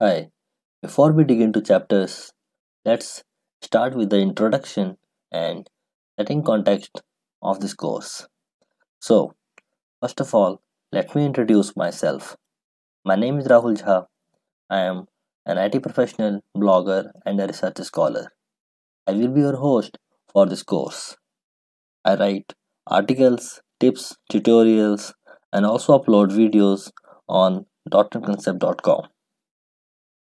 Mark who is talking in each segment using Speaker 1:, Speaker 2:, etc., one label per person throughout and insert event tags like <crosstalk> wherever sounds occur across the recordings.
Speaker 1: Hi, before we dig into chapters, let's start with the introduction and setting context of this course. So, first of all, let me introduce myself. My name is Rahul Jha. I am an IT professional, blogger, and a research scholar. I will be your host for this course. I write articles, tips, tutorials, and also upload videos on dotnetconcept.com.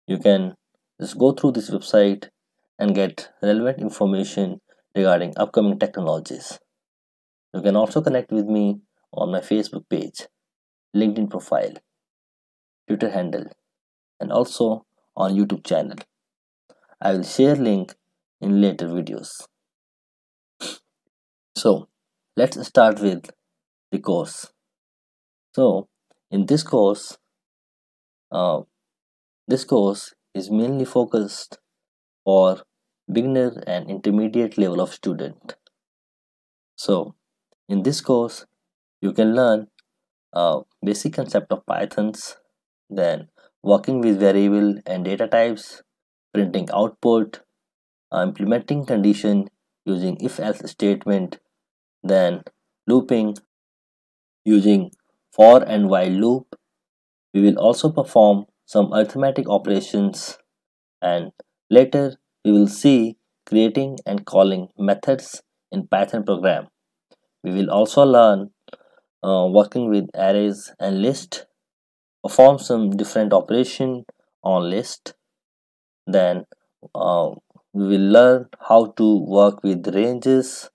Speaker 1: You can just go through this website and get relevant information regarding upcoming technologies. You can also connect with me on my Facebook page, LinkedIn profile, Twitter handle, and also on YouTube channel. I will share link in later videos. So, let's start with the course. So, in this course, uh, this course is mainly focused for beginner and intermediate level of student. So, in this course, you can learn uh, basic concept of Pythons, then working with variable and data types, printing output, uh, implementing condition using if-else statement, then looping using for and while loop. We will also perform some arithmetic operations and later we will see creating and calling methods in Python program. We will also learn uh, working with arrays and list, perform some different operation on list. Then uh, we will learn how to work with ranges,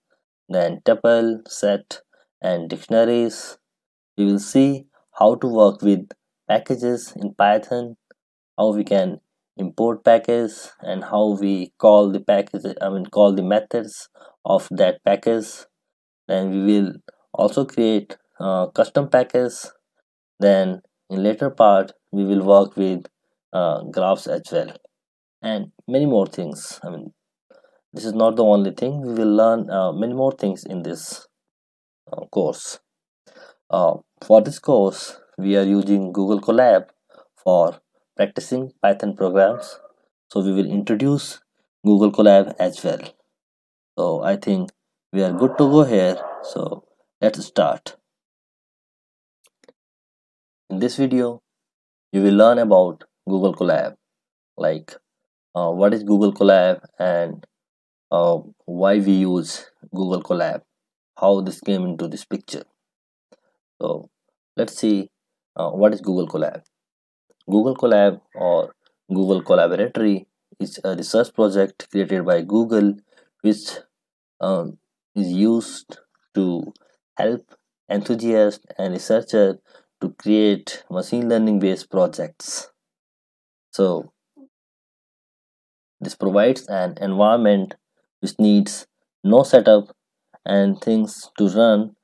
Speaker 1: then tuple, set, and dictionaries. We will see how to work with packages in Python, how we can import package and how we call the package I mean call the methods of that package. Then we will also create uh, custom package then in later part we will work with uh, graphs as well and many more things. I mean this is not the only thing. We will learn uh, many more things in this uh, course. Uh, for this course we are using Google Colab for practicing Python programs. So we will introduce Google Colab as well. So I think we are good to go here. So let's start. In this video, you will learn about Google Colab, like uh, what is Google Colab and uh, why we use Google Colab, how this came into this picture. So let's see uh, what is Google Colab. Google Colab or Google collaboratory is a research project created by Google which um, is used to help enthusiasts and researchers to create machine learning based projects. So, this provides an environment which needs no setup and things to run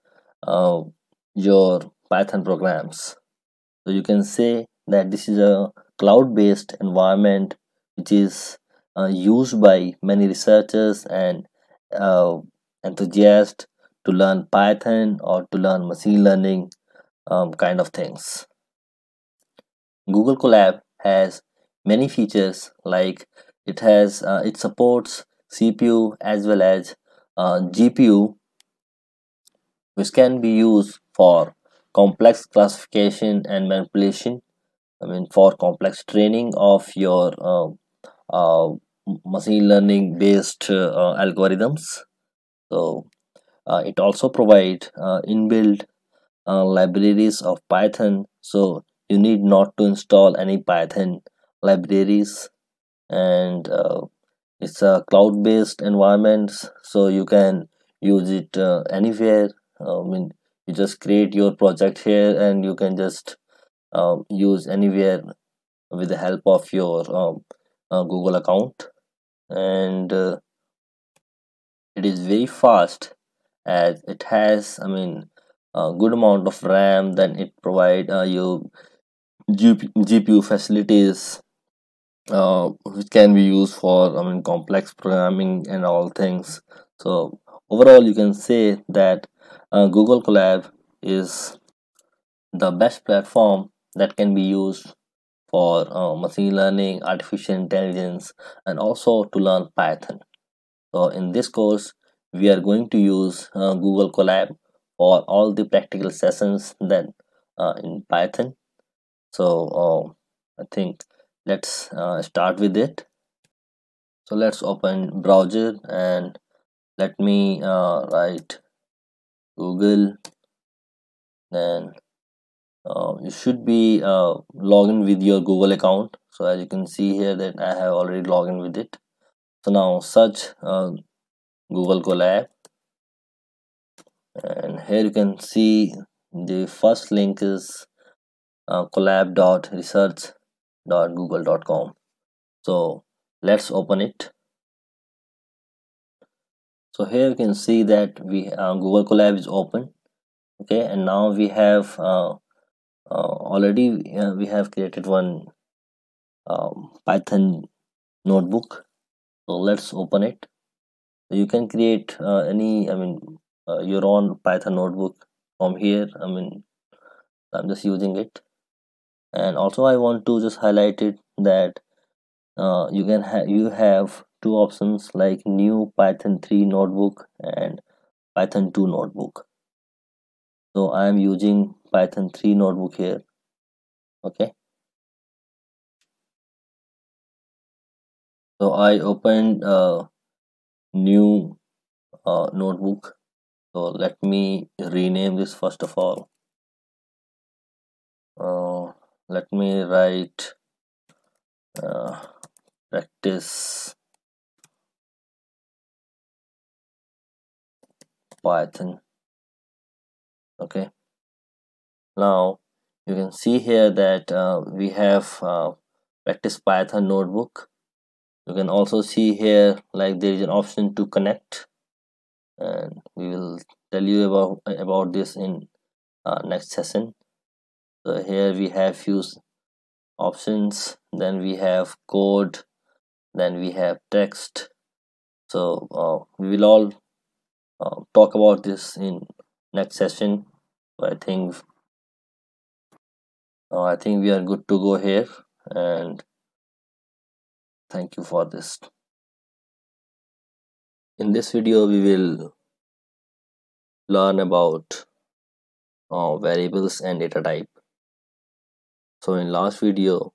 Speaker 1: uh, your Python programs. So, you can say that this is a cloud-based environment which is uh, used by many researchers and uh, enthusiasts to learn Python or to learn machine learning um, kind of things. Google Colab has many features like it has uh, it supports CPU as well as uh, GPU which can be used for complex classification and manipulation I mean, for complex training of your uh, uh, machine learning based uh, algorithms. So uh, it also provide uh, inbuilt uh, libraries of Python. So you need not to install any Python libraries, and it's a cloud-based environment, so you can use it anywhere. I mean, you just create your project here, and you can just um, use anywhere with the help of your um, uh, Google account. And uh, it is very fast as it has I mean a good amount of RAM then it provide uh, you GPU facilities uh, which can be used for I mean complex programming and all things. So overall you can say that uh, Google Colab is the best platform that can be used for uh, machine learning artificial intelligence and also to learn python. So in this course we are going to use uh, google colab for all the practical sessions that uh, in python. So uh, i think let's uh, start with it. So let's open browser and let me uh, write google then uh, you should be uh, logged with your google account. So as you can see here that i have already logged in with it. So now search uh, google colab. And here you can see the first link is uh, colab.research.google.com so let's open it so here you can see that we uh, google colab is open okay? And now we have uh, uh, already uh, we have created one um, python notebook. So let's open it. You can create uh, any i mean your own python notebook from here. I mean i'm just using it. And also i want to just highlight it that uh, you can have you have two options like new python 3 notebook and python 2 notebook. So i am using python 3 notebook here. Okay. So i opened a new uh, notebook. So let me rename this first of all. Uh, let me write uh, practice python okay. Now you can see here that uh, we have uh, practice python notebook. You can also see here like there is an option to connect. And we will tell you about about this in uh, next session. So here we have few options. Then we have code. Then we have text. So uh, we will all uh, talk about this in next session i think uh, i think we are good to go here and thank you for this. In this video we will learn about uh, variables and data type. So in last video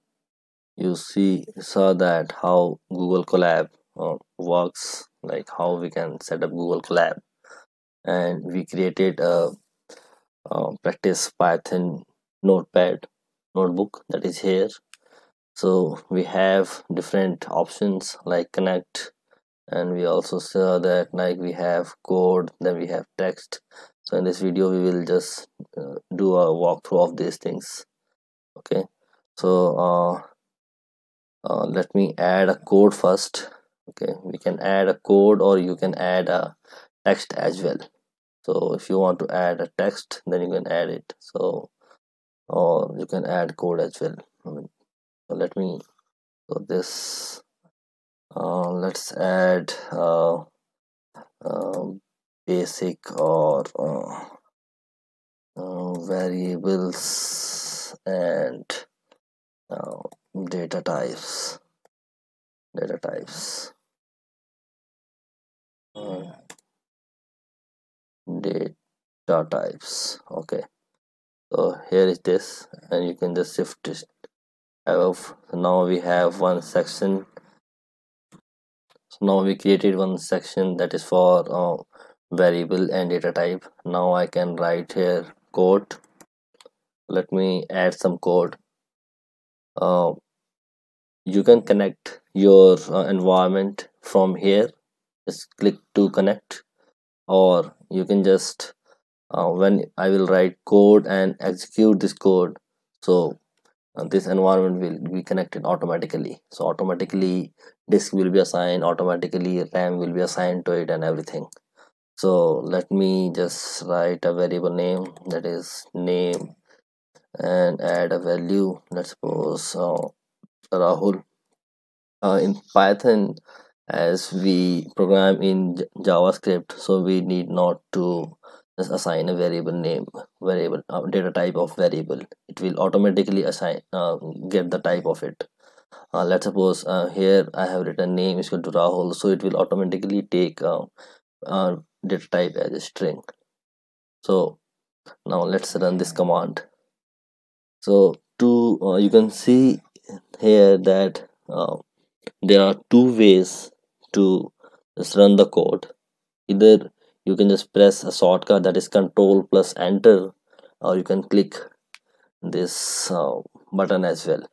Speaker 1: you see saw that how google colab uh, works like how we can set up google colab and we created a, a practice python notepad notebook that is here. So we have different options like connect and we also saw that like we have code then we have text. So in this video we will just uh, do a walkthrough of these things. Okay? So uh, uh, let me add a code first. Okay? We can add a code or you can add a text as well. So if you want to add a text then you can add it. So or you can add code as well. I mean, so let me so this uh, let's add uh, uh, basic or uh, uh, variables and uh, data types. Data types data types. Okay. So here is this and you can just shift it. Have now we have one section. So now we created one section that is for uh, variable and data type. Now i can write here code. Let me add some code. Uh, you can connect your uh, environment from here. Just click to connect or you can just uh, when I will write code and execute this code. So uh, this environment will be connected automatically. So automatically disk will be assigned automatically RAM will be assigned to it and everything. So let me just write a variable name that is name and add a value. Let's suppose uh, Rahul. Uh, in Python as we program in JavaScript so we need not to just assign a variable name variable uh, data type of variable. It will automatically assign uh, get the type of it. Uh, let's suppose uh, here i have written name is equal to rahul so it will automatically take uh, uh, data type as a string. So now let's run this command. So to uh, you can see here that there are two ways to just run the code. Either you can just press a shortcut that is control plus enter or you can click this uh, button as well.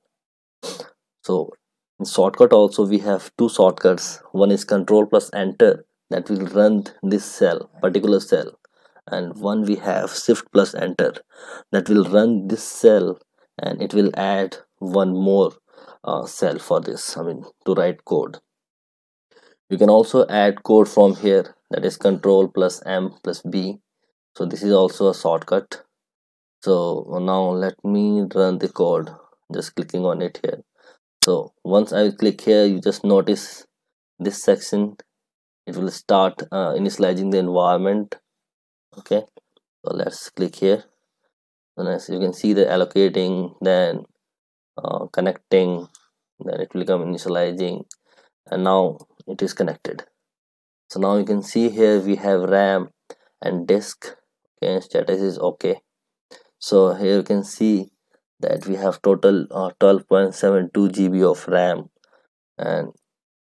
Speaker 1: So in shortcut also we have two shortcuts. One is control plus enter that will run this cell particular cell. And one we have shift plus enter that will run this cell and it will add one more uh, cell for this i mean to write code you can also add code from here that is control plus m plus b. So this is also a shortcut. So now let me run the code just clicking on it here. So once i click here you just notice this section. It will start uh, initializing the environment. Okay so let's click here. And as you can see the allocating then uh, connecting then it will come initializing. And now it is connected. So now you can see here we have ram and disk. Okay status is okay. So here you can see that we have total uh, 12.72 GB of RAM and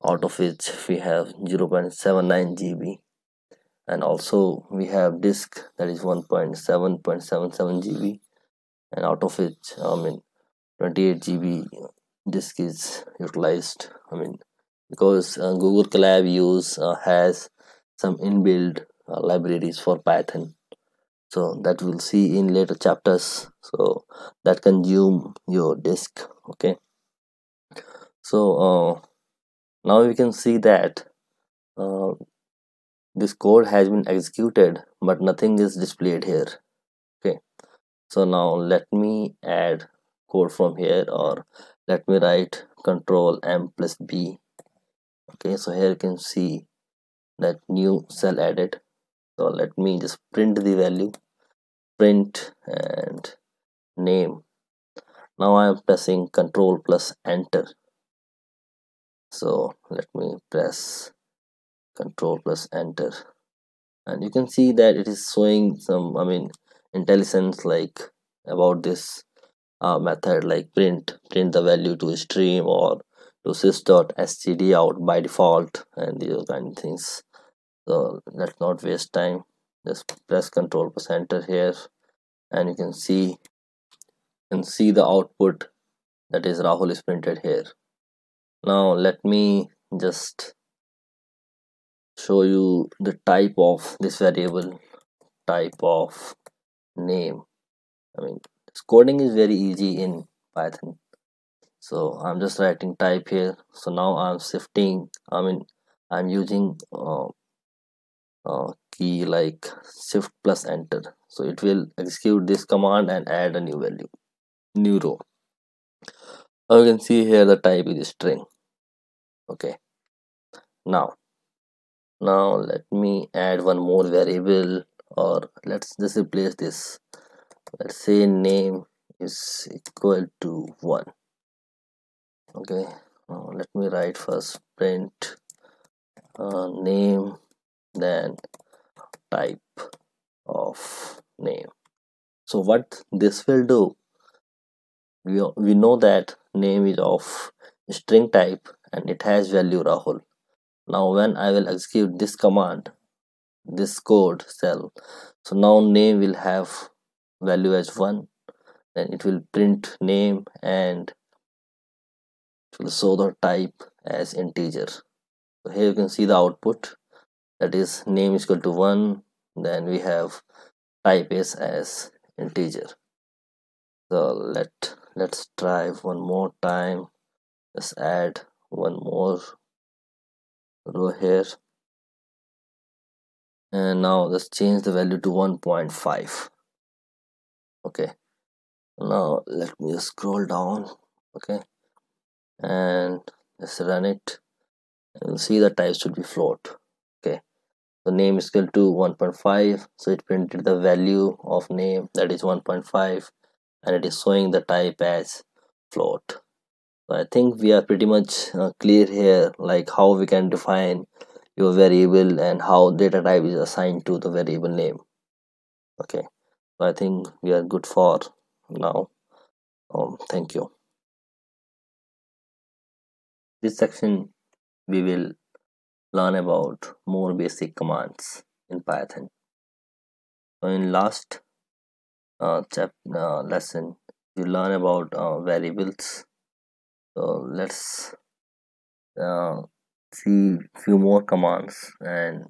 Speaker 1: out of which we have 0.79 GB and also we have disk that is 1.7.77 GB and out of which I mean 28 GB disk is utilized I mean because uh, Google Colab use uh, has some inbuilt uh, libraries for Python. So that we'll see in later chapters. So that consume your disk okay? So now we can see that uh, this code has been executed but nothing is displayed here okay? So now let me add code from here or let me write control m plus b okay so here you can see that new cell added. So let me just print the value print and name. Now I am pressing control plus enter. So let me press control plus enter. And you can see that it is showing some I mean intelligence like about this uh, method like print print the value to stream or to sys.std out by default and these kind of things. So let's not waste time. Just press control plus enter here. And you can see you can see the output that is Rahul is printed here. Now let me just show you the type of this variable type of name. I mean coding is very easy in Python so I'm just writing type here. So now I'm shifting. I mean I'm using uh, uh, key like shift plus enter. So it will execute this command and add a new value. New row. Now you can see here the type is string. Okay. Now now let me add one more variable or let's just replace this. Let's say name is equal to one okay let me write first print uh, name then type of name. So what this will do we, we know that name is of string type and it has value rahul. Now when i will execute this command this code cell so now name will have value as one. Then it will print name and show the type as integer. So here you can see the output. That is name is equal to 1 then we have type is as integer. So let let's try one more time. Let's add one more row here. And now let's change the value to 1.5 okay. Now let me scroll down. Okay and let's run it. And you'll see the type should be float. Okay, so name is equal to 1.5 so it printed the value of name that is 1.5 and it is showing the type as float. So i think we are pretty much uh, clear here like how we can define your variable and how data type is assigned to the variable name. Okay. So i think we are good for now. Um, thank you this section we will learn about more basic commands in python. So in last uh, uh, lesson you learn about uh, variables. So let's uh, see few more commands and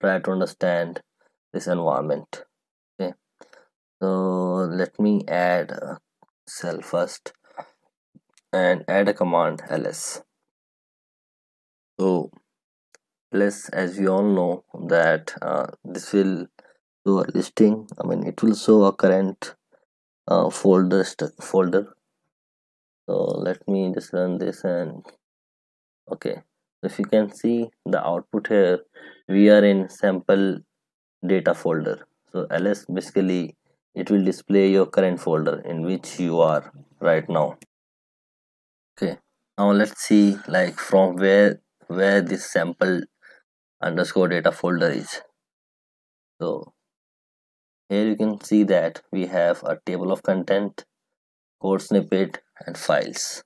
Speaker 1: try to understand this environment. Okay. So let me add a cell first and add a command ls so ls as we all know that uh, this will do a listing. I mean it will show a current uh, folder folder. So let me just run this and okay. If you can see the output here we are in sample data folder. So ls basically it will display your current folder in which you are right now. Okay. Now let's see like from where where this sample underscore data folder is. So here you can see that we have a table of content code snippet and files.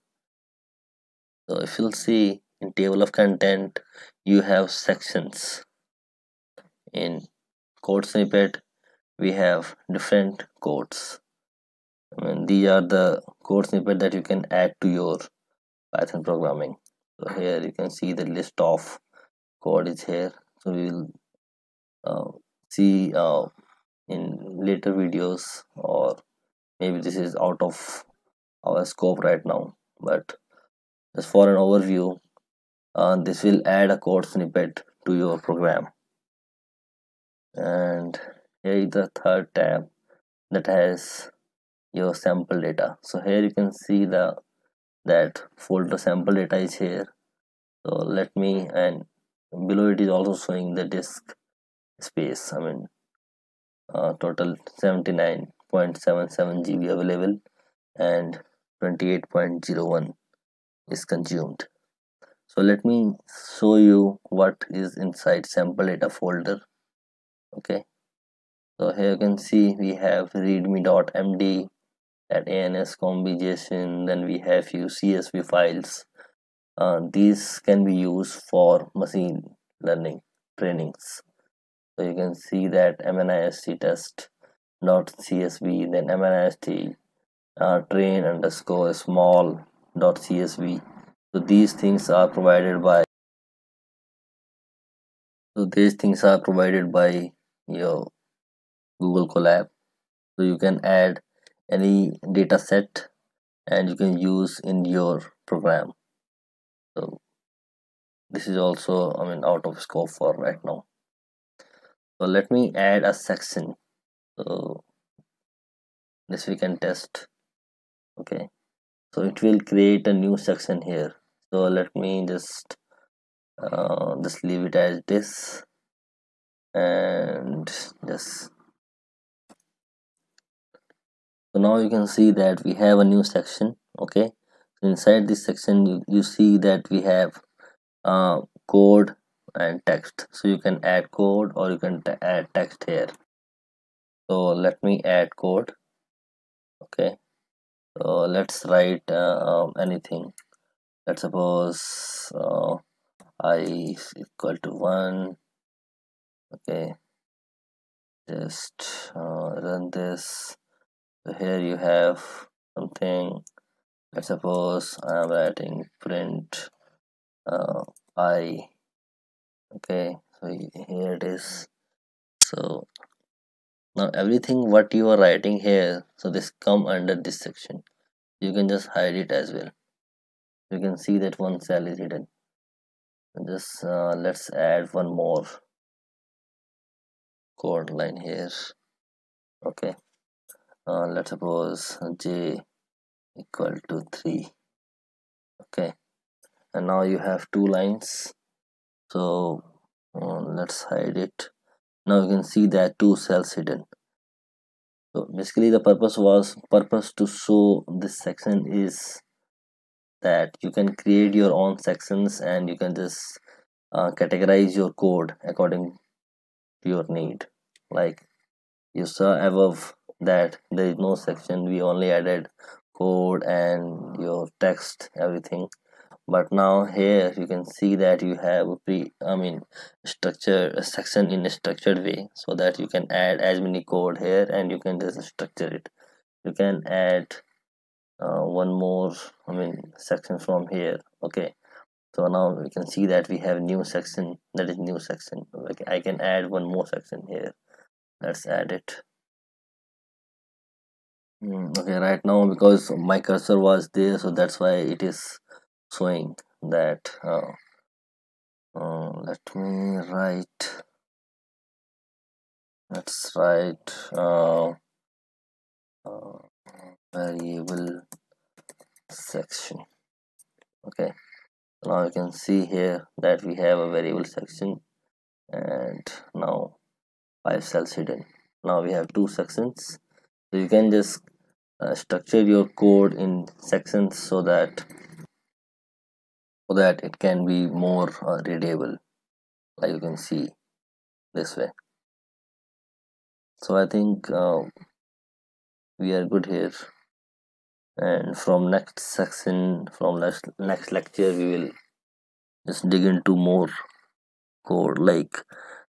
Speaker 1: So if you'll see in table of content you have sections. In code snippet we have different codes. I mean, these are the code snippet that you can add to your python programming so here you can see the list of code is here. So we will uh, see uh, in later videos or maybe this is out of our scope right now. But just for an overview uh, this will add a code snippet to your program. And here is the third tab that has your sample data. So here you can see the that folder sample data is here. So let me and below it is also showing the disk space. I mean uh, total 79.77 GB available and 28.01 is consumed. So let me show you what is inside sample data folder. Okay. So here you can see we have readme.md at anscombe.json then we have few csv files. Uh, these can be used for machine learning trainings. So you can see that mnist test dot csv then mnist uh, train underscore small dot csv so these things are provided by so these things are provided by your google colab. So you can add any data set and you can use in your program. So this is also i mean out of scope for right now. So let me add a section. So this we can test. Okay. So it will create a new section here. So let me just uh, just leave it as this. And just so now you can see that we have a new section okay? Inside this section you, you see that we have uh, code and text. So you can add code or you can add text here. So let me add code okay? So let's write uh, anything. Let's suppose uh, i is equal to 1 okay? Just uh, run this so here you have something let's suppose i'm writing print uh, i okay so here it is. So now everything what you are writing here so this come under this section. You can just hide it as well. You can see that one cell is hidden. Just uh, let's add one more code line here. Okay uh, let's suppose j equal to 3 okay. And now you have two lines. So uh, let's hide it. Now you can see that two cells hidden. So basically the purpose was purpose to show this section is that you can create your own sections and you can just uh, categorize your code according to your need. Like you saw above that there is no section we only added code and your text everything. But now here you can see that you have a pre i mean structure a section in a structured way so that you can add as many code here and you can just structure it. You can add uh, one more i mean section from here okay. So now we can see that we have new section that is new section. Okay i can add one more section here. Let's add it Mm, okay right now because my cursor was there so that's why it is showing that uh, uh, let me write let's write uh, uh, variable section. Okay now you can see here that we have a variable section and now five cells hidden. Now we have two sections. So you can just uh, structure your code in sections so that so that it can be more uh, readable. Like you can see this way. So i think uh, we are good here. And from next section from next next lecture we will just dig into more code. Like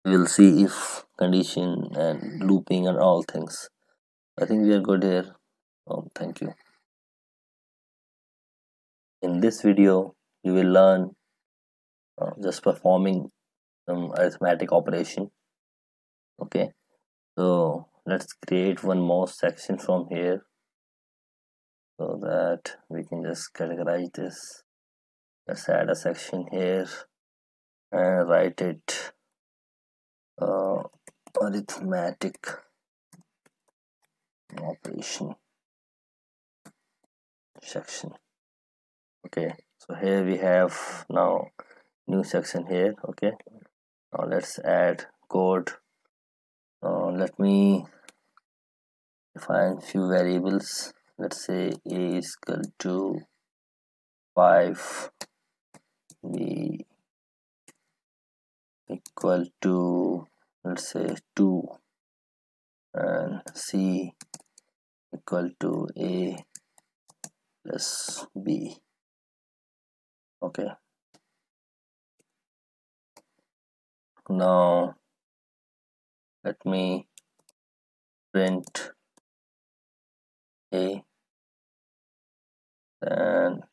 Speaker 1: we'll see if condition and looping and all things. I think we are good here um, thank you. In this video you will learn uh, just performing some arithmetic operation. Okay? So let's create one more section from here so that we can just categorize this. Let's add a section here and write it uh, arithmetic operation section. Okay so here we have now new section here okay? Now let's add code. Uh, let me define few variables. Let's say a is equal to 5 b equal to let's say 2 and c equal to a plus b okay. Now let me print a and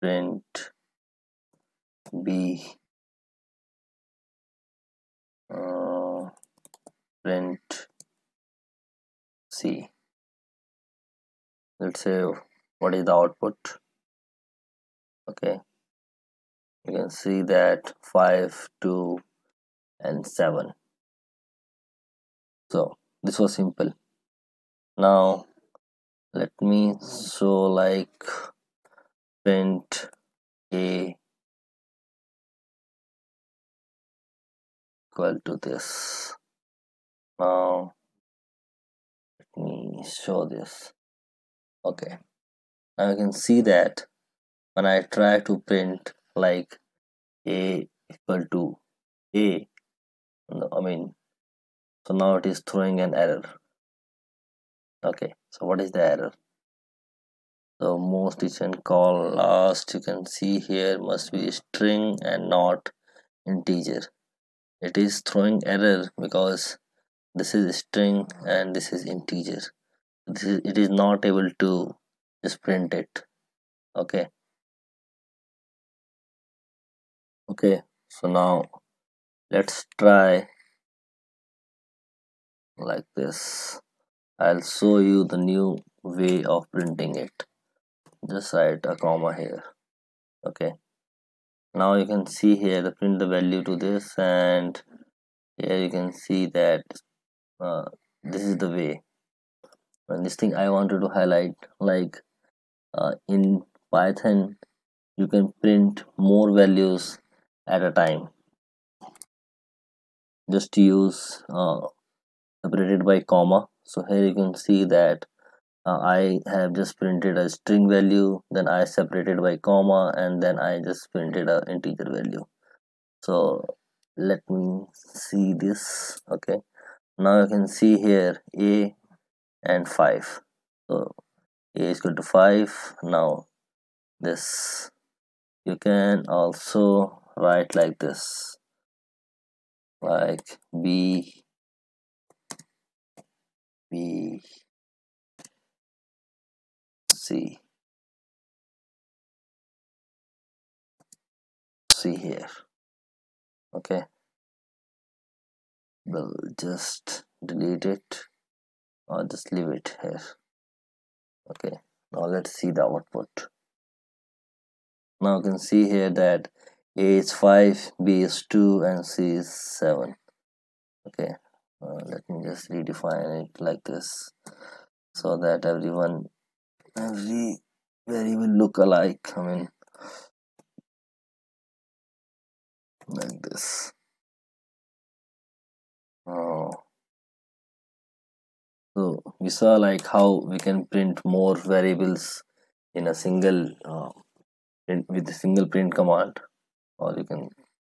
Speaker 1: print b. Uh, print c let's say what is the output? Okay. You can see that 5 2 and 7 so this was simple. Now let me show like print a equal to this. Now let me show this okay. Now you can see that when I try to print like a equal to a I mean so now it is throwing an error. Okay so what is the error? The most you can call last you can see here must be string and not integer. It is throwing error because this is string and this is integer it is not able to print it. Okay. Okay. So now let's try like this. I'll show you the new way of printing it. Just write a comma here. Okay. Now you can see here the print the value to this and here you can see that uh, this is the way and this thing I wanted to highlight like uh, in Python you can print more values at a time. Just use uh, separated by comma. So here you can see that uh, I have just printed a string value then I separated by comma and then I just printed a integer value. So let me see this. Okay. Now you can see here a and 5 so a is equal to 5 now this. You can also write like this. Like b. B. C. See here. Okay. We'll just delete it or just leave it here. Okay now let's see the output. Now you can see here that a is 5 b is 2 and c is 7 okay uh, let me just redefine it like this so that everyone every variable look alike i mean like this. Oh so we saw like how we can print more variables in a single uh, print with a single print command or you can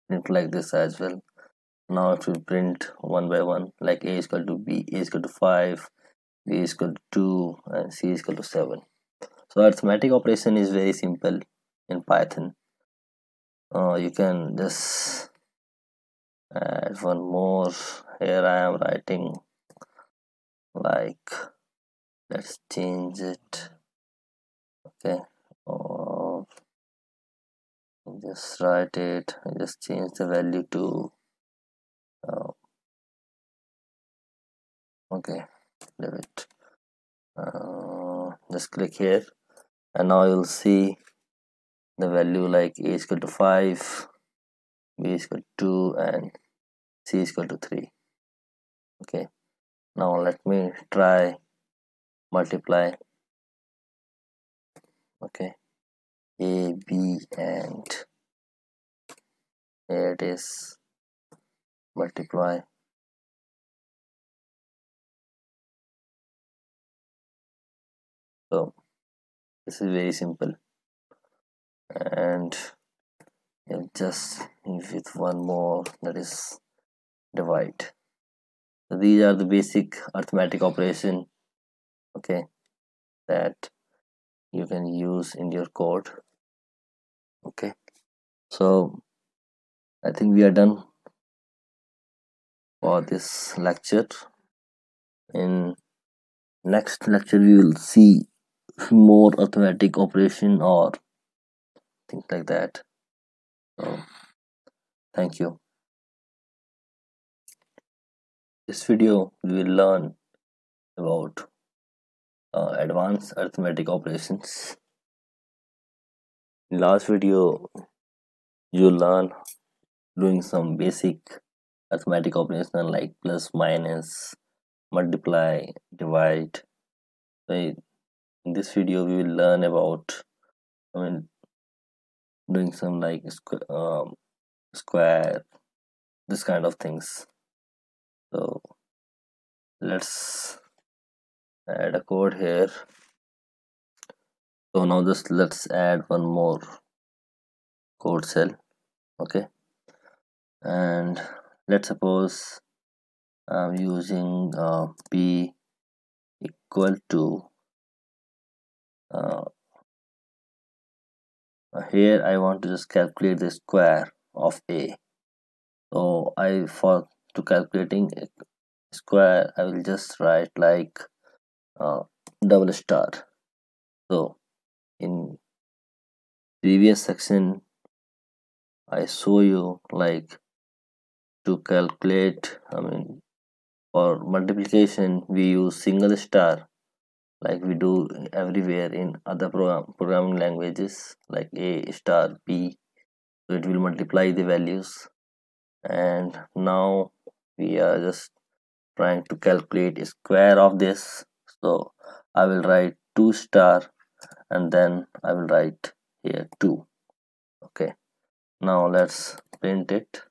Speaker 1: print like this as well. Now it will print one by one like a is equal to b a is equal to 5 b is equal to 2 and c is equal to 7 so arithmetic operation is very simple in python. Uh, you can just add one more. Here i am writing like let's change it. Okay or just write it just change the value to uh, okay leave it. Uh, just click here and now you'll see the value like a is equal to 5 b is equal to 2 and c is equal to 3 okay now let me try multiply. Okay. A b and here it is multiply. So this is very simple. And just with one more that is divide these are the basic arithmetic operation okay that you can use in your code okay. So i think we are done for this lecture. In next lecture we will see more arithmetic operation or things like that. So thank you this video we will learn about uh, advanced arithmetic operations. In last video you learn doing some basic arithmetic operation like plus minus multiply divide. So in this video we will learn about i mean doing some like squ um, square this kind of things so let's add a code here. So now just let's add one more code cell okay? And let's suppose I'm using uh, p equal to uh, here I want to just calculate the square of a. So I for to calculating square I will just write like uh, double star. So in previous section I show you like to calculate I mean for multiplication we use single star like we do everywhere in other program programming languages like a star b. So it will multiply the values. And now we are just trying to calculate square of this. So i will write 2 star and then i will write here 2 okay. Now let's print it.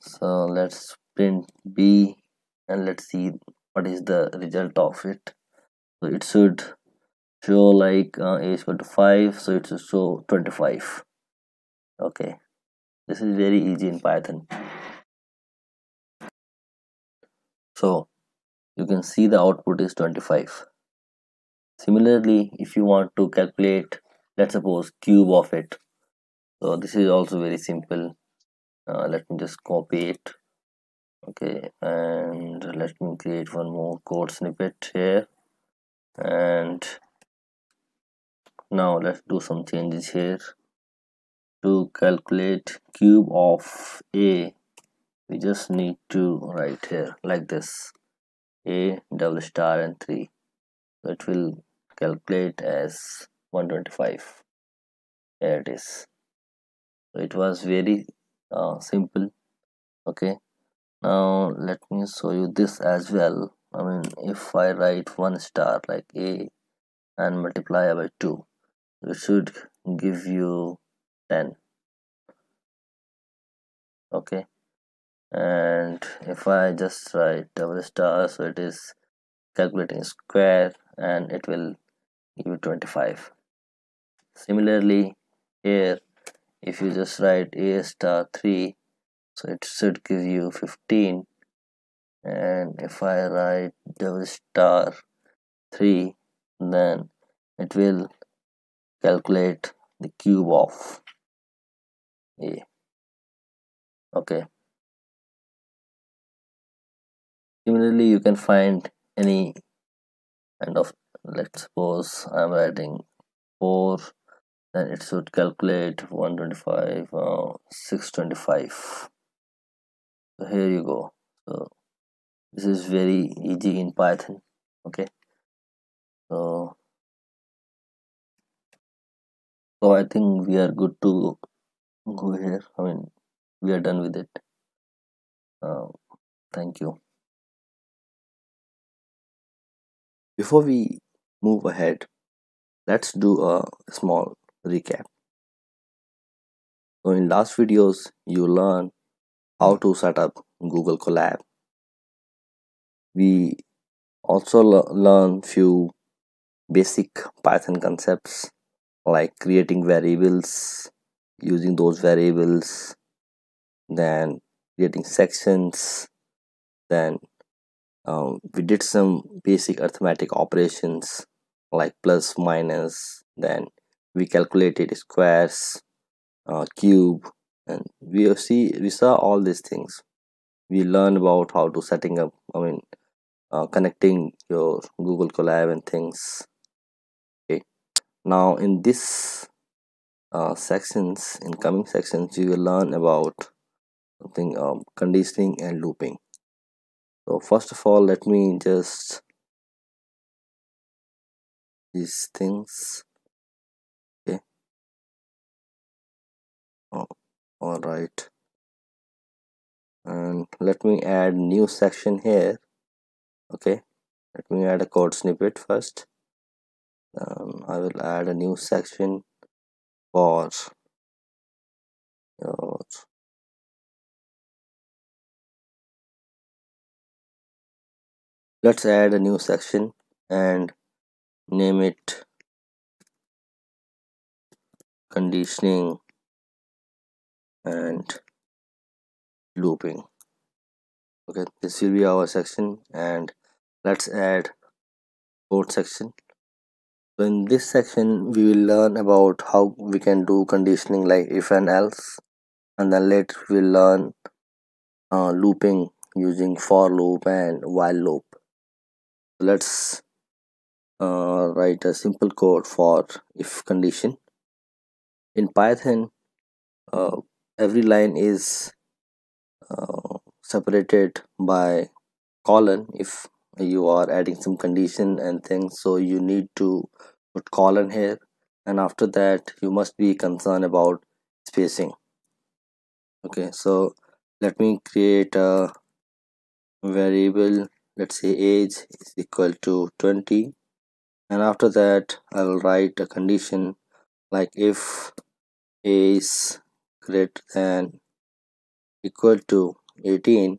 Speaker 1: So let's print b and let's see what is the result of it. So it should show like uh, a is equal to 5 so it should show 25 okay. This is very easy in python so you can see the output is 25 similarly if you want to calculate let's suppose cube of it. So this is also very simple. Uh, let me just copy it. Okay and let me create one more code snippet here. And now let's do some changes here. To calculate cube of a we just need to write here like this. A double star and 3 so it will calculate as 125 here it is. So it was very uh, simple. Okay. Now let me show you this as well. I mean if I write one star like a and multiply by 2 it should give you 10 okay and if I just write double star so it is calculating square and it will give you 25 similarly here if you just write a star 3 so it should give you 15 and if I write double star 3 then it will calculate the cube of a. Okay similarly you can find any kind of let's suppose I'm adding 4 then it should calculate 125 uh, 625 so here you go. So this is very easy in python okay? So so i think we are good to go here. I mean we are done with it. Uh, thank you before we move ahead let's do a small recap so in last videos you learn how to set up google Colab. we also learn few basic python concepts like creating variables using those variables then creating sections then um, we did some basic arithmetic operations like plus minus then we calculated squares uh, cube and we see we saw all these things. We learned about how to setting up i mean uh, connecting your google colab and things. Okay. Now in this uh, sections in coming sections you will learn about something um, conditioning and looping so first of all let me just these things okay? Oh, all right. And let me add new section here okay? Let me add a code snippet first. Um, I will add a new section for your let's add a new section and name it conditioning and looping. Okay this will be our section and let's add code section. So in this section we will learn about how we can do conditioning like if and else and then later we'll learn uh, looping using for loop and while loop let's uh, write a simple code for if condition. In python uh, every line is uh, separated by colon if you are adding some condition and things. So you need to put colon here. And after that you must be concerned about spacing. Okay so let me create a variable let's say age is equal to 20 and after that I will write a condition like if a is greater than equal to 18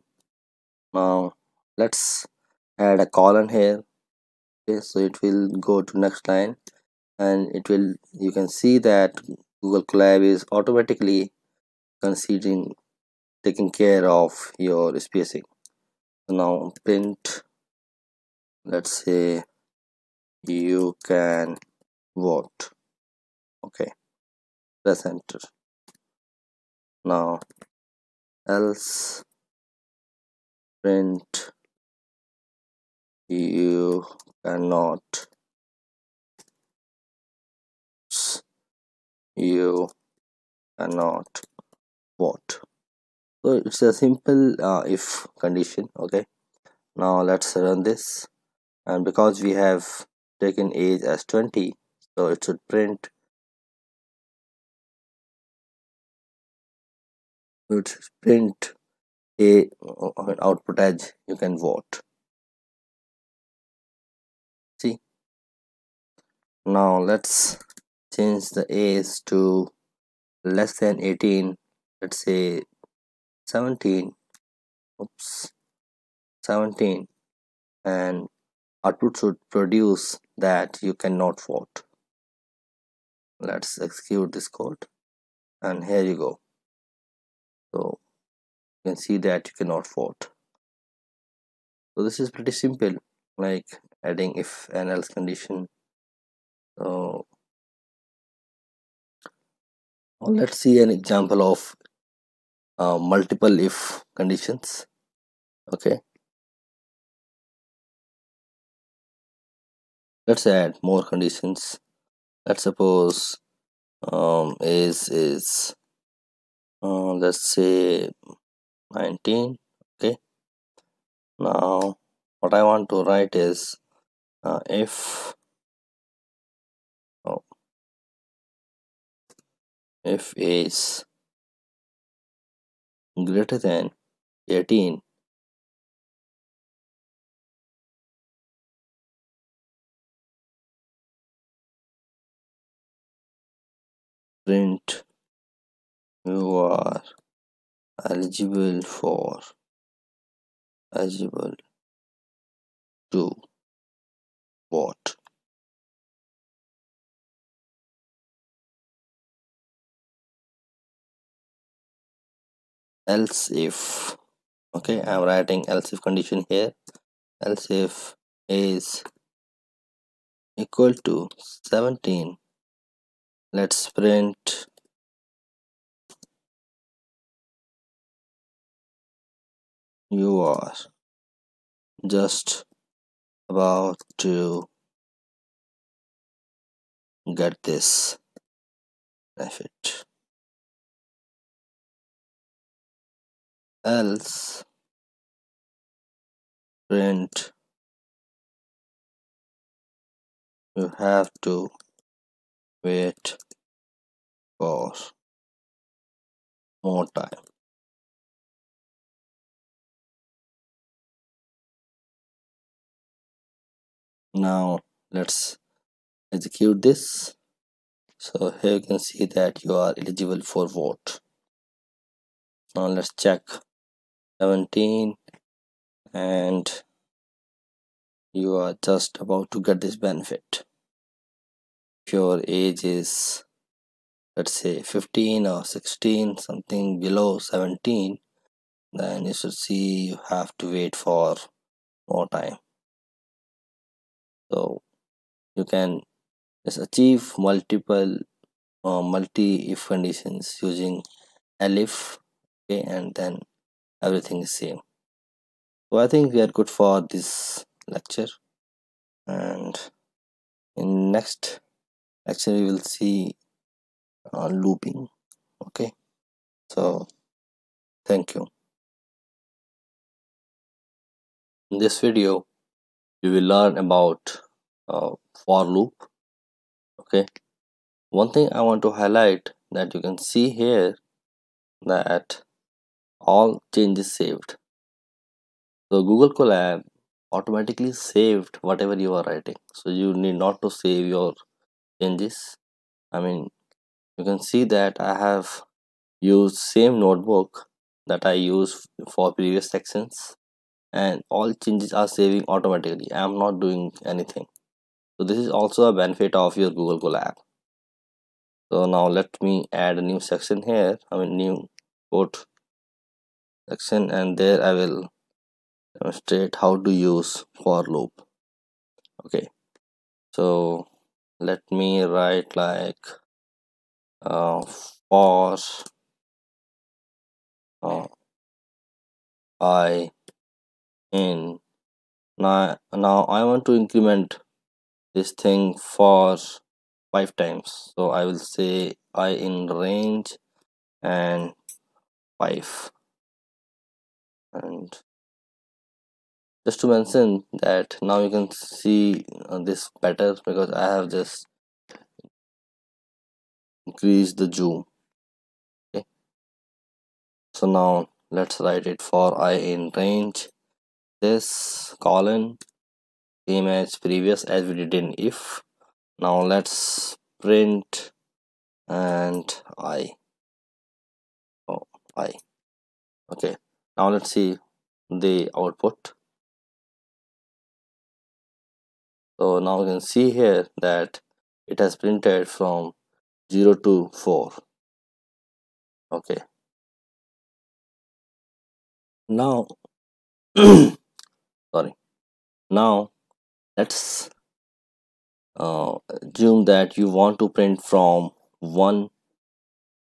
Speaker 1: now let's add a colon here. Okay so it will go to next line. And it will you can see that google colab is automatically considering taking care of your spacing now print let's say you can vote. Okay press enter. Now else print you cannot. You cannot vote so it's a simple uh, if condition okay? Now let's run this. And because we have taken age as 20 so it should print. It should print a uh, output as you can vote. See? Now let's change the age to less than 18 let's say 17 oops. 17 and output should produce that you cannot vote. Let's execute this code. And here you go. So you can see that you cannot vote. So this is pretty simple like adding if and else condition. So let's see an example of uh, multiple if conditions. Okay. Let's add more conditions. Let's suppose um, is is uh, let's say 19 okay. Now what I want to write is uh, if oh, if is greater than 18 print you are eligible for eligible to vote else if okay i'm writing else if condition here. Else if is equal to 17 let's print you are just about to get this benefit else? Print. You have to wait for more time. Now let's execute this. So here you can see that you are eligible for vote. Now let's check 17 and you are just about to get this benefit. If your age is let's say 15 or 16 something below 17 then you should see you have to wait for more time. So you can just achieve multiple uh, multi if conditions using elif okay and then everything is same. So i think we are good for this lecture. And in next lecture we will see uh, looping. Okay? So thank you. In this video you will learn about uh, for loop. Okay? One thing i want to highlight that you can see here that all changes saved. So google colab automatically saved whatever you are writing. So you need not to save your changes. I mean you can see that i have used same notebook that I use for previous sections and all changes are saving automatically. I am not doing anything. So this is also a benefit of your Google Colab so now let me add a new section here. I mean new code section and there I will demonstrate how to use for loop. Okay. So let me write like uh, for uh, i in. Now now i want to increment this thing for five times. So i will say i in range and five and just to mention that now you can see uh, this better because i have just increased the zoom. Okay. So now let's write it for i in range. This colon same as previous as we did in if. Now let's print and i. Oh i. Okay now let's see the output. So now you can see here that it has printed from 0 to 4 okay. Now <coughs> sorry. Now let's uh, assume that you want to print from 1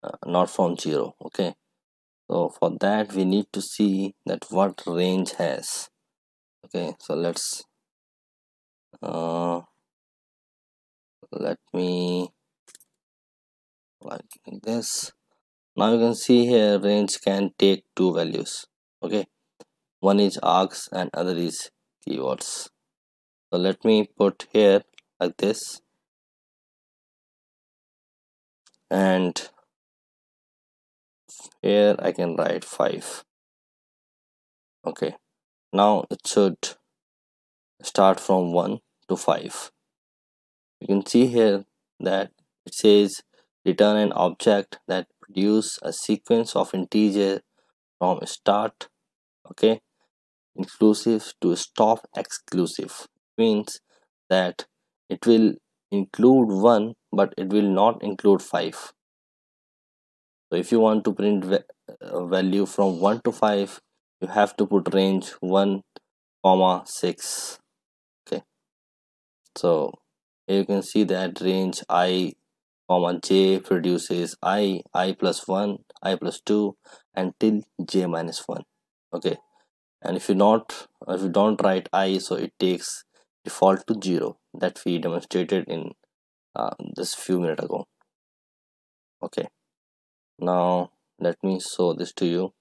Speaker 1: uh, not from 0 okay so for that we need to see that what range has. Okay so let's uh, let me like this. Now you can see here range can take two values. Okay one is args and other is keywords. So let me put here like this. And here I can write 5 okay. Now it should start from 1 to 5 you can see here that it says return an object that produce a sequence of integer from start okay inclusive to stop exclusive. Means that it will include 1 but it will not include 5 so if you want to print uh, value from 1 to 5 you have to put range 1 comma 6 okay. So you can see that range i comma j produces i i plus 1 i plus 2 until j minus 1 okay. And if you not if you don't write i so it takes default to 0 that we demonstrated in uh, this few minutes ago. Okay now let me show this to you.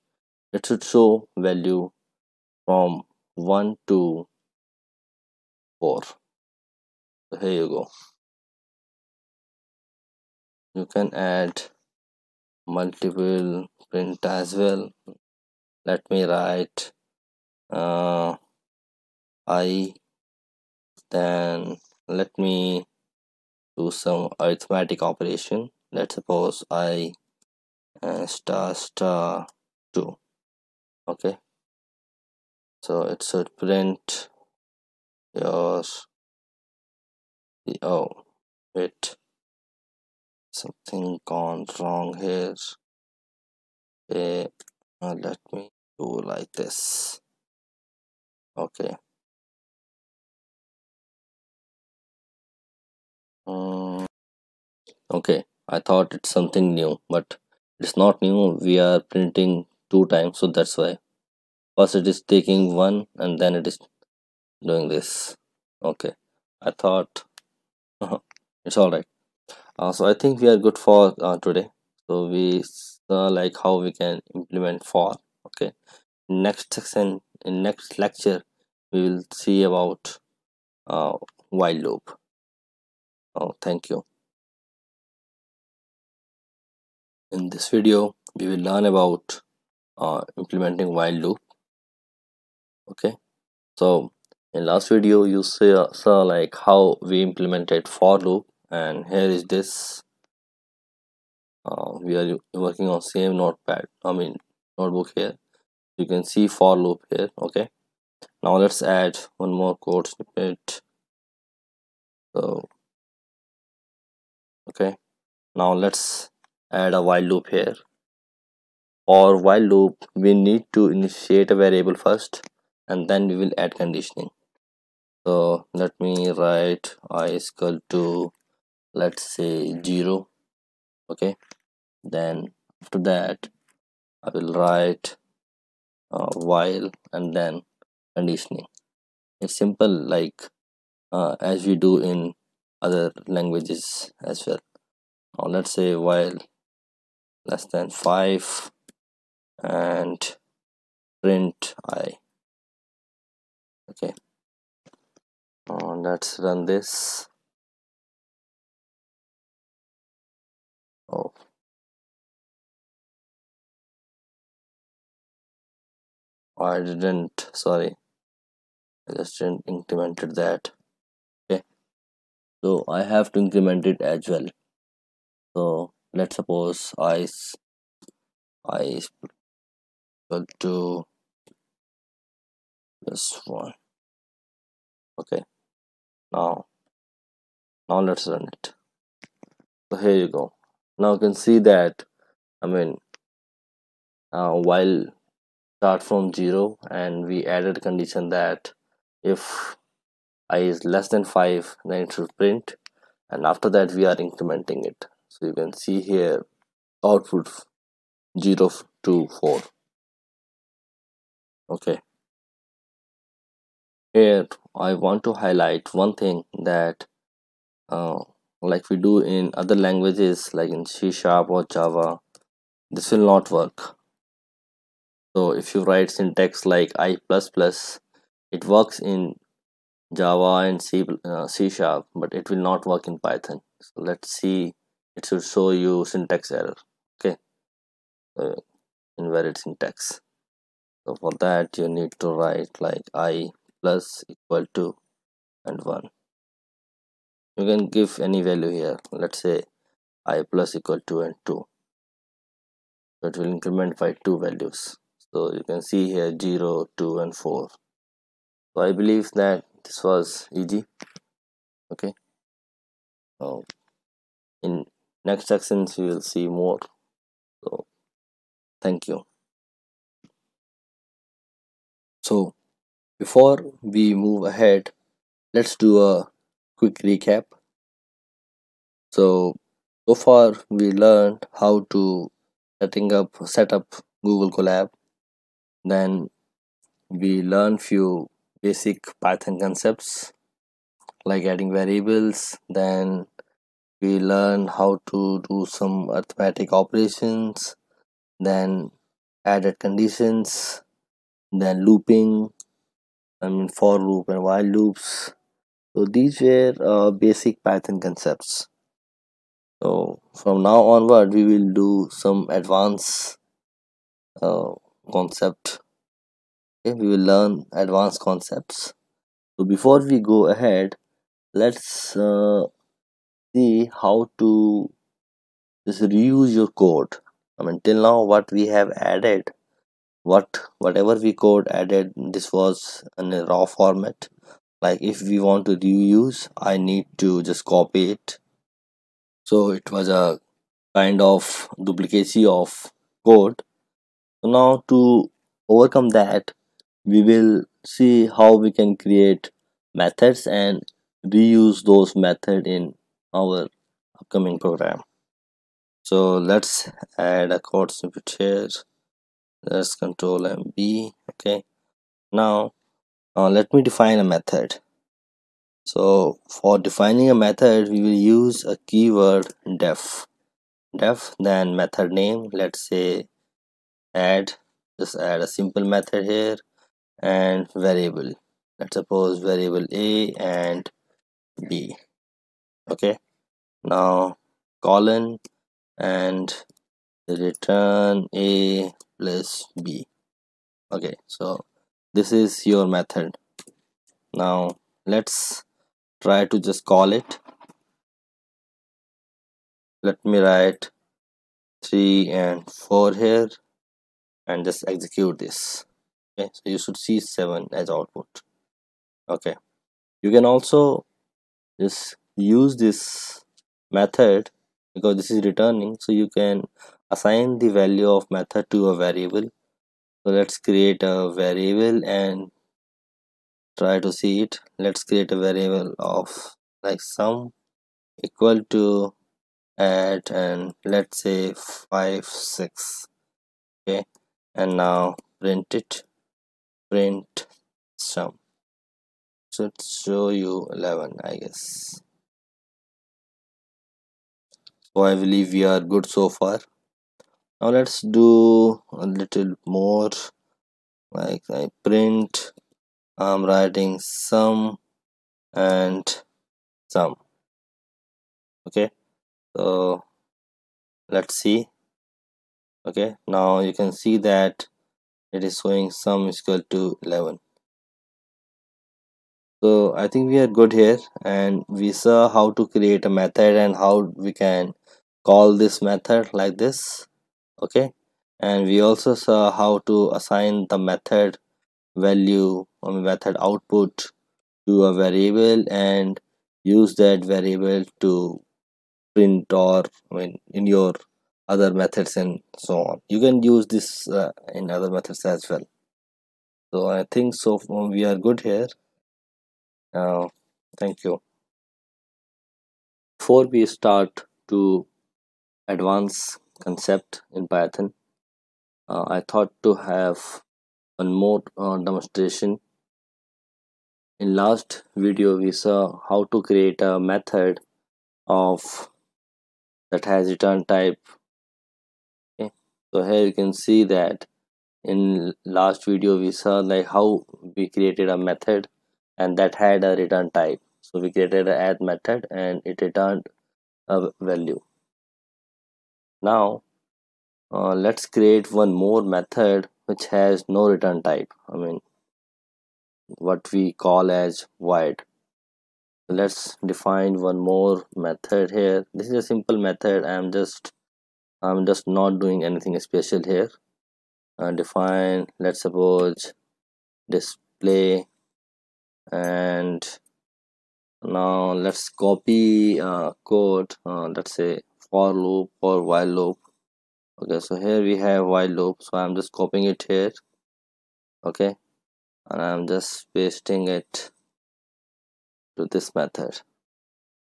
Speaker 1: It should show value from 1 to 4 so here you go. You can add multiple print as well. Let me write uh, i then let me do some arithmetic operation. Let's suppose i uh, star star 2 okay. So it should print your oh wait. Something gone wrong here. Okay uh, let me do like this. Okay. Um, okay. I thought it's something new but it's not new. We are printing two times so that's why. First it is taking one and then it is doing this. Okay. I thought <laughs> it's all right. Uh, so i think we are good for uh, today. So we saw like how we can implement for okay. Next section in next lecture we will see about uh, while loop. Oh thank you in this video we will learn about uh, implementing while loop. Okay? So in last video you saw, saw like how we implemented for loop and here is this. Uh, we are working on same notepad i mean notebook here. You can see for loop here okay? Now let's add one more code snippet. So okay? Now let's add a while loop here. Or while loop we need to initiate a variable first and then we will add conditioning. So let me write i is equal to let's say 0 okay? Then after that i will write uh, while and then conditioning. It's simple like uh, as we do in other languages as well. Now let's say while less than 5 and print i. Okay. Uh, let's run this. Oh. I didn't sorry. I just didn't incremented that. Okay. So I have to increment it as well. So let's suppose I I is equal to this one okay. Now now let's run it. So here you go. Now you can see that I mean uh, while start from 0 and we added condition that if i is less than 5 then it should print. And after that we are incrementing it so you can see here output 0 to 4 okay. Here I want to highlight one thing that uh, like we do in other languages like in C sharp or Java this will not work. So if you write syntax like I++ it works in Java and C, uh, C sharp but it will not work in Python. So let's see it should show you syntax error okay? Uh, invalid syntax. So for that you need to write like i plus equal to and 1 you can give any value here. Let's say i plus equal to and 2 so it will increment by two values. So you can see here 0 2 and 4 so i believe that this was easy okay? So in next sections we will see more. So thank you. So before we move ahead let's do a quick recap. So so far we learned how to setting up set up google colab. Then we learned few basic python concepts like adding variables. Then we learn how to do some arithmetic operations then added conditions then looping i mean for loop and while loops. So these were uh, basic python concepts. So from now onward we will do some advanced uh, concept. Okay we will learn advanced concepts. So before we go ahead let's uh, see how to just reuse your code. I mean till now what we have added what whatever we code added this was in a raw format. Like if we want to reuse i need to just copy it. So it was a kind of duplicacy of code. So now to overcome that we will see how we can create methods and reuse those method in our upcoming program. So let's add a code snippet here. Let's control mb okay? Now uh, let me define a method. So for defining a method we will use a keyword def. Def then method name. Let's say add just add a simple method here and variable. Let's suppose variable a and b okay now colon and return a plus b. Okay so this is your method. Now let's try to just call it. Let me write 3 and 4 here and just execute this. Okay so you should see 7 as output. Okay you can also just use this method because this is returning so you can assign the value of method to a variable. So let's create a variable and try to see it. Let's create a variable of like sum equal to add and let's say 5 6 okay and now print it. Print sum. Should show you 11 I guess so I believe we are good so far. Now let's do a little more like I print I'm writing sum and sum. Okay? So let's see. Okay? Now you can see that it is showing sum is equal to 11 so I think we are good here and we saw how to create a method and how we can call this method like this okay? And we also saw how to assign the method value or method output to a variable and use that variable to print or I mean in your other methods and so on. You can use this uh, in other methods as well. So I think so we are good here. Uh, thank you. Before we start to advance concept in Python. Uh, I thought to have one more uh, demonstration. In last video we saw how to create a method of that has return type. Okay. So here you can see that in last video we saw like how we created a method and that had a return type. So we created an add method and it returned a value now uh, let's create one more method which has no return type. I mean what we call as void. Let's define one more method here. This is a simple method. I'm just i'm just not doing anything special here. Uh, define let's suppose display and now let's copy uh, code. Uh, let's say for loop or while loop. Okay so here we have while loop. So i'm just copying it here. Okay and i'm just pasting it to this method.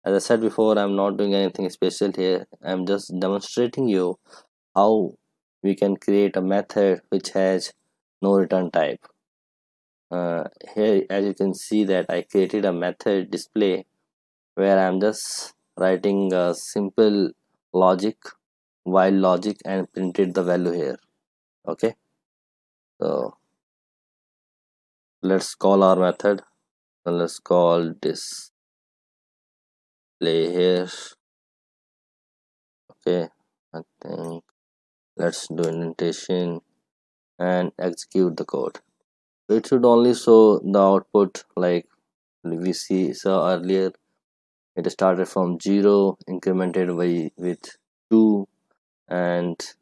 Speaker 1: As i said before i'm not doing anything special here. I'm just demonstrating you how we can create a method which has no return type. Uh, here as you can see that I created a method display where I'm just writing a simple logic while logic and printed the value here. Okay? So let's call our method. So let's call this play here. Okay? I think let's do indentation and execute the code. It should only show the output like we see saw earlier it started from 0 incremented by with 2 and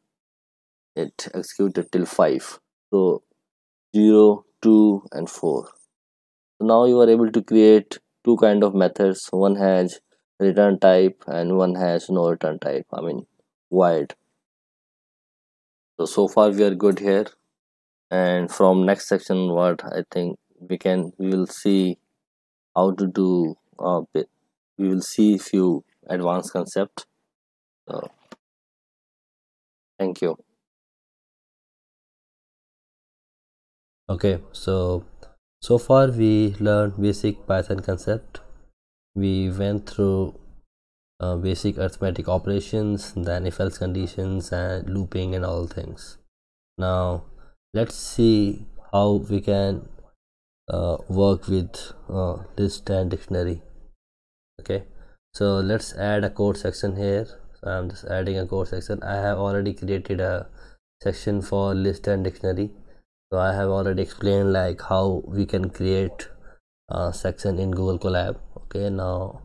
Speaker 1: it executed till 5 so 0 2 and 4 so now you are able to create two kind of methods. One has return type and one has no return type i mean void. So so far we are good here. And from next section what i think we can we will see how to do uh, we will see few advanced concept. So thank you. Okay so so far we learned basic python concept. We went through uh, basic arithmetic operations then if else conditions and looping and all things. Now let's see how we can uh, work with uh, list and dictionary okay. So let's add a code section here. So i'm just adding a code section. I have already created a section for list and dictionary. So i have already explained like how we can create a section in google colab okay. Now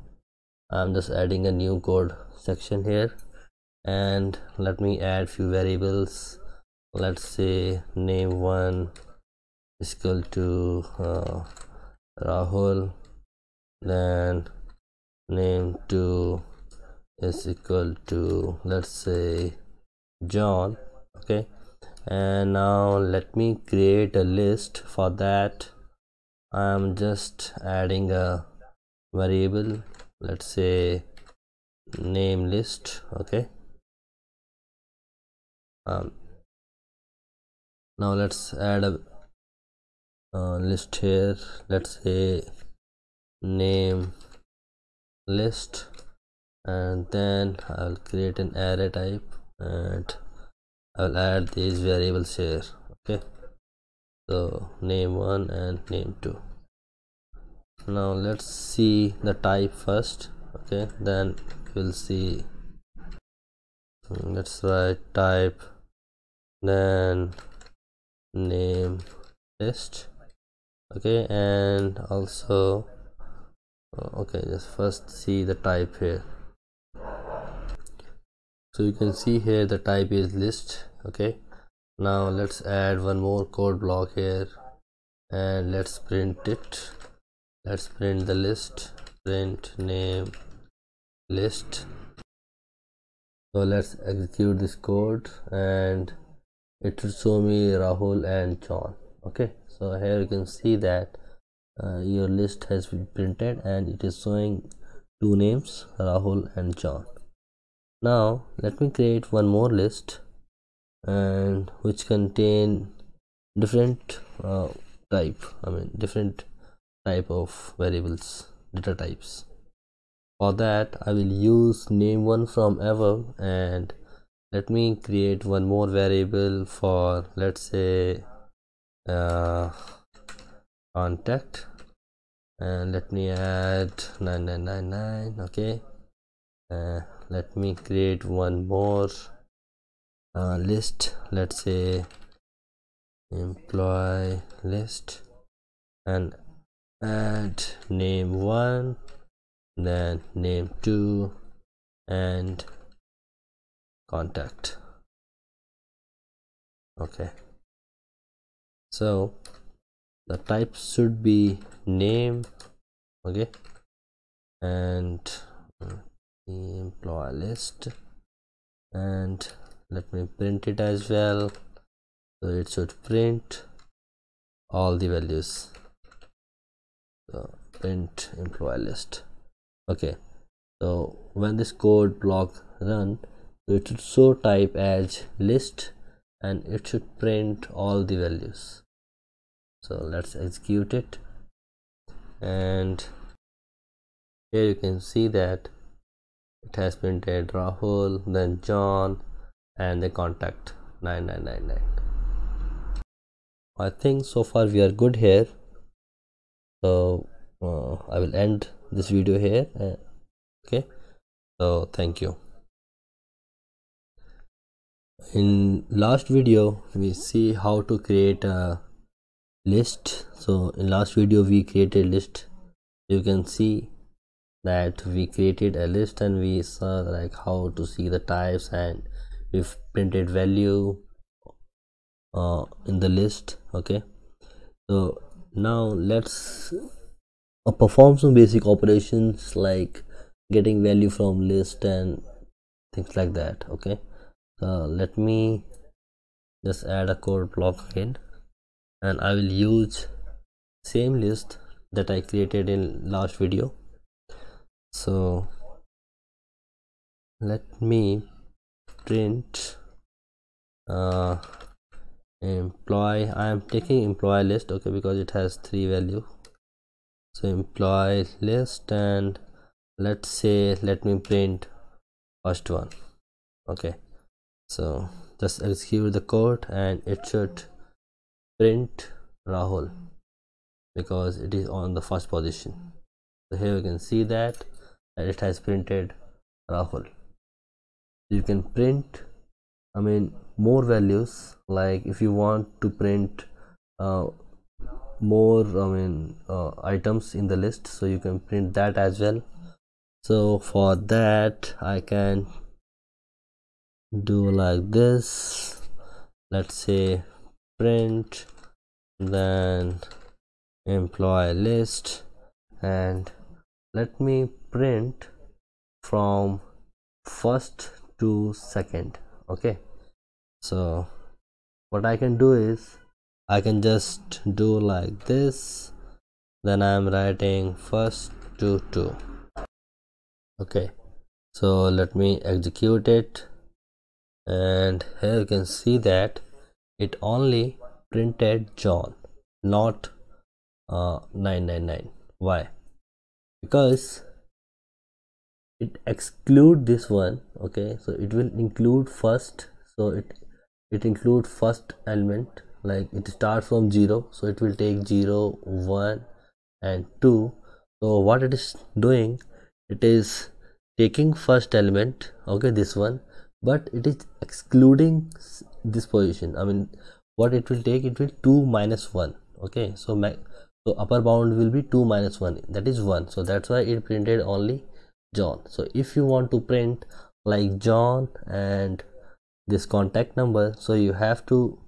Speaker 1: i'm just adding a new code section here. And let me add few variables. Let's say name one is equal to uh, rahul. Then name to is equal to let's say john okay? And now let me create a list for that. I'm just adding a variable let's say name list okay? Um, now let's add a uh, list here. Let's say name list and then I'll create an array type and I'll add these variables here okay? So name one and name two. Now let's see the type first okay? Then we'll see. Hmm, let's write type then name list okay? And also Uh, okay just first see the type here. So you can see here the type is list okay? Now let's add one more code block here and let's print it. Let's print the list print name list. So let's execute this code and it will show me rahul and john okay? So here you can see that uh, your list has been printed and it is showing two names rahul and john. Now let me create one more list and which contain different uh, type i mean different type of variables data types. For that i will use name one from above and let me create one more variable for let's say uh, contact. And let me add 9999 okay. Uh, let me create one more uh, list. Let's say employee list and add name one then name two and contact. Okay. So the type should be name okay? And uh, employee list. And let me print it as well. So it should print all the values. So print employee list. Okay. So when this code block run it should show type as list and it should print all the values so let's execute it. And here you can see that it has printed Rahul then John and the contact 9999 I think so far we are good here. So uh, I will end this video here uh, okay? So thank you. In last video we see how to create a list. So in last video we created list. You can see that we created a list and we saw like how to see the types and we've printed value uh, in the list okay? So now let's uh, perform some basic operations like getting value from list and things like that okay? So let me just add a code block again and I will use same list that I created in last video. So let me print uh, employee. I am taking employee list okay because it has three value. So employee list and let's say let me print first one okay. So just execute the code and it should print Rahul because it is on the first position. So here you can see that it has printed Rahul. You can print I mean more values like if you want to print uh, more I mean uh, items in the list so you can print that as well. So for that I can do like this. Let's say print then employee list and let me print from first to second okay? So what I can do is I can just do like this then I'm writing first to two okay? So let me execute it and here you can see that it only printed John not uh, 999 why? Because it exclude this one okay? So it will include first so it it include first element like it starts from 0 so it will take 0 1 and 2 so what it is doing it is taking first element okay this one but it is excluding this position. I mean what it will take it will 2 minus 1 okay? So so upper bound will be 2 minus 1 that is 1 so that's why it printed only john. So if you want to print like john and this contact number so you have to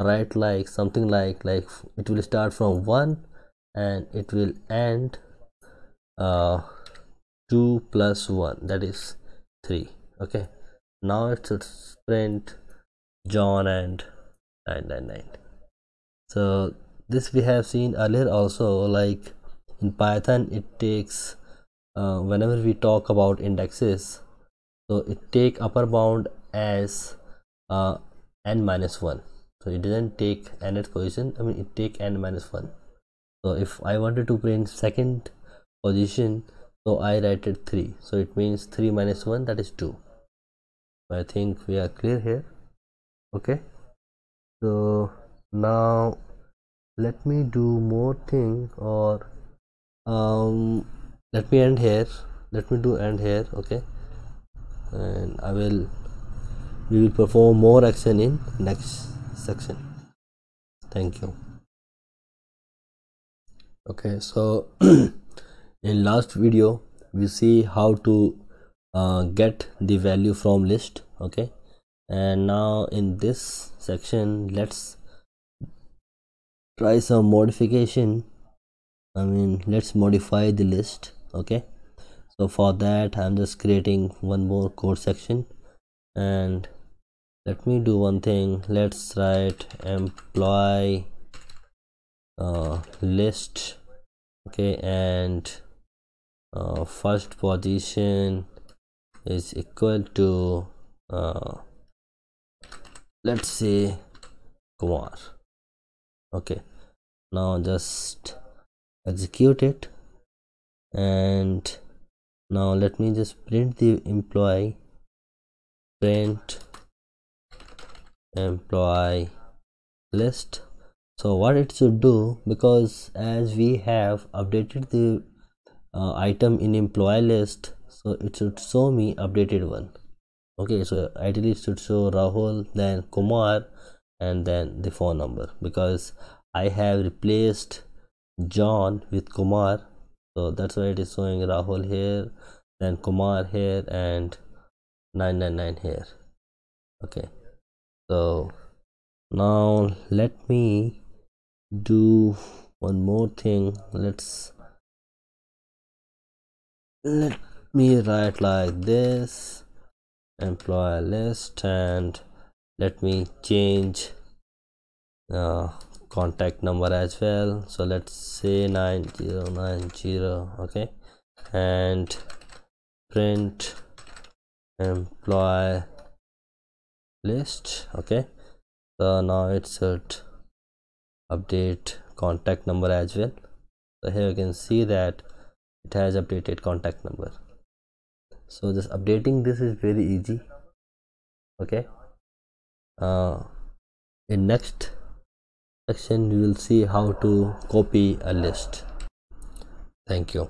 Speaker 1: write like something like like it will start from 1 and it will end uh 2 plus 1 that is 3 okay? Now it's a print john and 999 so this we have seen earlier also like in python it takes uh, whenever we talk about indexes so it take upper bound as uh, n minus 1 so it doesn't take nth position i mean it take n minus 1 so if i wanted to print second position so i write it 3 so it means 3 minus 1 that is 2 I think we are clear here okay. So now let me do more thing or um let me end here. Let me do end here okay. And I will we will perform more action in next section. Thank you. Okay so <clears throat> in last video we see how to uh, get the value from list okay and now in this section let's try some modification. I mean let's modify the list okay? So for that i'm just creating one more code section. And let me do one thing. Let's write employee uh, list okay? And uh, first position is equal to uh, let's say Kumar okay. Now just execute it. And now let me just print the employee. Print employee list. So what it should do because as we have updated the uh, item in employee list so it should show me updated one okay so ideally it should show rahul then kumar and then the phone number. Because i have replaced john with kumar. So that's why it is showing rahul here then kumar here and 999 here. Okay. So now let me do one more thing. Let's let me write like this employee list and let me change uh, contact number as well. So let's say 9090 okay? And print employee list okay? So now it should update contact number as well. So here you can see that it has updated contact number so just updating this is very easy. Okay. Uh, in next section you will see how to copy a list. Thank you.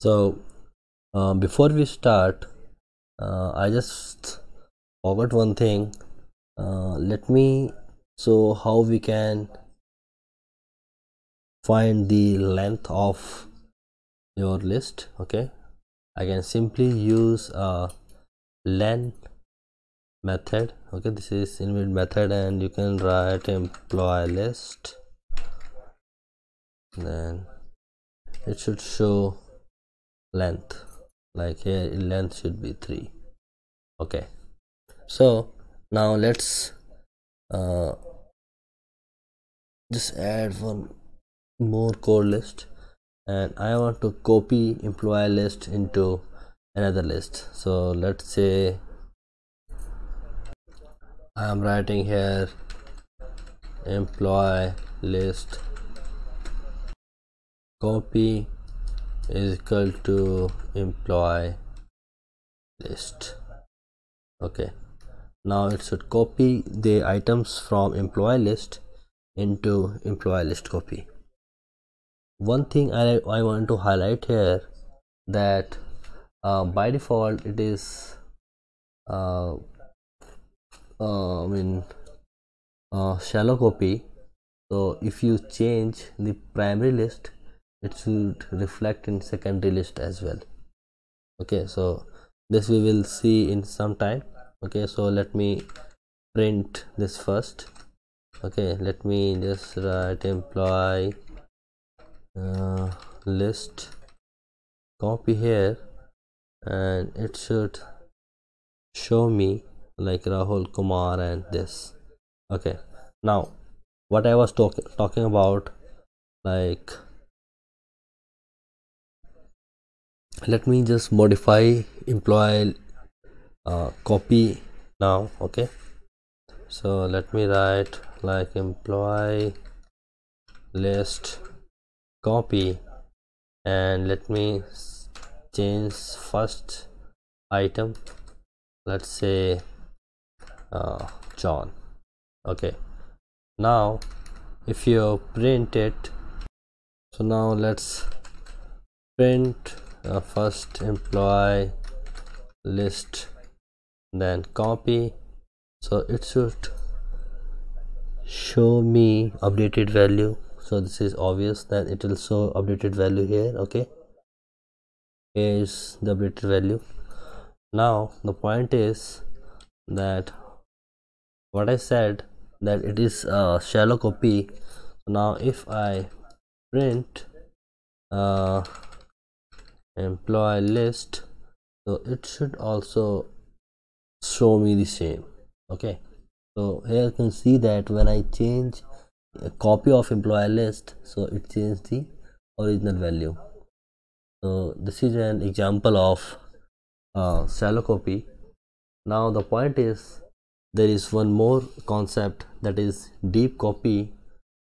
Speaker 1: So uh, before we start uh, i just forgot one thing. Uh, let me show how we can find the length of your list okay? I can simply use a len method okay? This is inbuilt method and you can write employee list. Then it should show length like here length should be 3 okay? So now let's uh, just add one more code list and I want to copy employee list into another list. So let's say I am writing here employee list. Copy is equal to employee list. Okay. Now it should copy the items from employee list into employee list copy one thing I, I want to highlight here that uh, by default it is uh, uh, I mean uh, shallow copy. So if you change the primary list it should reflect in secondary list as well. Okay so this we will see in some time. Okay so let me print this first. Okay let me just write employee uh, list. Copy here. And it should show me like Rahul Kumar and this. Okay. Now what I was talk talking about like let me just modify employee uh, copy now okay? So let me write like employee list copy. And let me change first item. Let's say uh, John. Okay. Now if you print it so now let's print uh, first employee list then copy. So it should show me updated value so this is obvious that it will show updated value here okay? Here is the updated value. Now the point is that what I said that it is a shallow copy. Now if I print uh, employee list so it should also show me the same okay? So here you can see that when I change a copy of employee list so it changes the original value. So this is an example of uh, shallow copy. Now the point is there is one more concept that is deep copy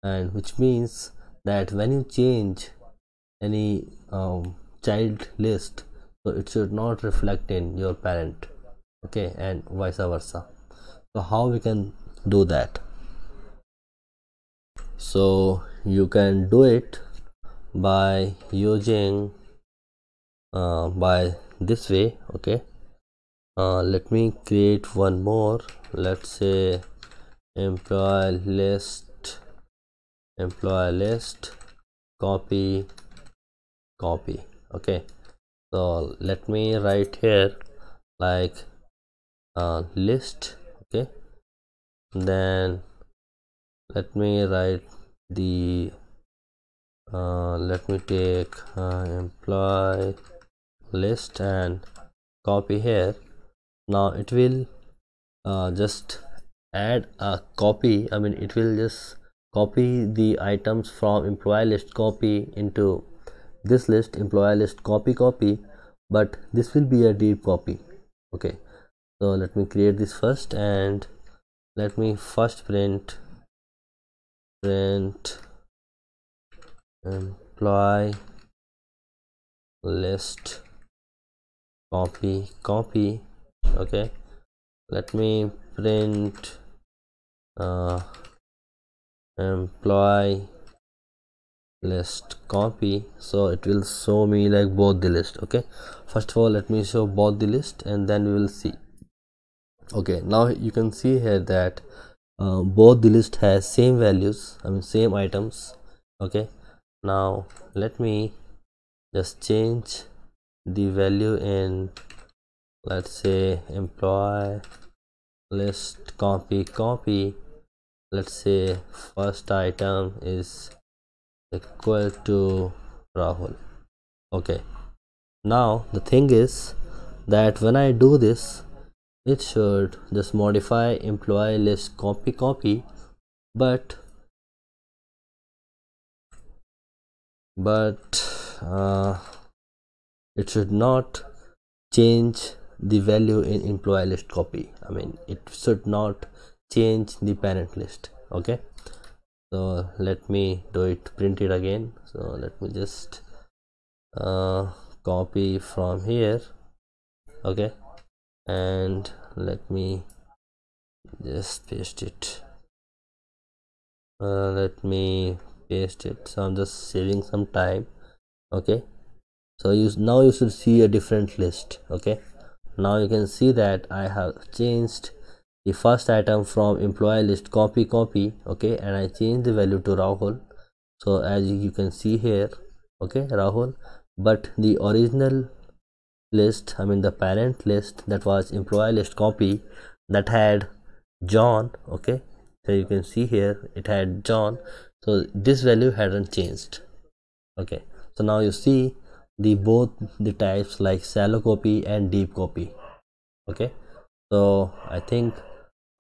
Speaker 1: and which means that when you change any um, child list so it should not reflect in your parent okay and vice versa. So how we can do that so you can do it by using uh, by this way okay? Uh, let me create one more. Let's say employee list employee list copy copy okay? So let me write here like uh, list okay? Then let me write the uh, let me take uh, employee list and copy here. Now it will uh, just add a copy. I mean it will just copy the items from employee list copy into this list employee list copy copy but this will be a deep copy. Okay. So let me create this first and let me first print print employee list. Copy. Copy. Okay. Let me print uh, employee list. Copy. So it will show me like both the list. Okay. First of all let me show both the list and then we will see. Okay. Now you can see here that uh, both the list has same values i mean same items okay? Now let me just change the value in let's say employee list copy copy. Let's say first item is equal to Rahul okay? Now the thing is that when I do this it should just modify employee list copy copy but but uh, it should not change the value in employee list copy. I mean it should not change the parent list okay? So let me do it print it again. So let me just uh, copy from here okay? And let me just paste it. Uh, let me paste it. So i'm just saving some time. Okay. So you now you should see a different list. Okay. Now you can see that i have changed the first item from employee list copy copy. Okay. And i change the value to rahul. So as you can see here. Okay. Rahul. But the original list i mean the parent list that was employee list copy that had john okay? So you can see here it had john. So this value hadn't changed okay? So now you see the both the types like shallow copy and deep copy okay? So i think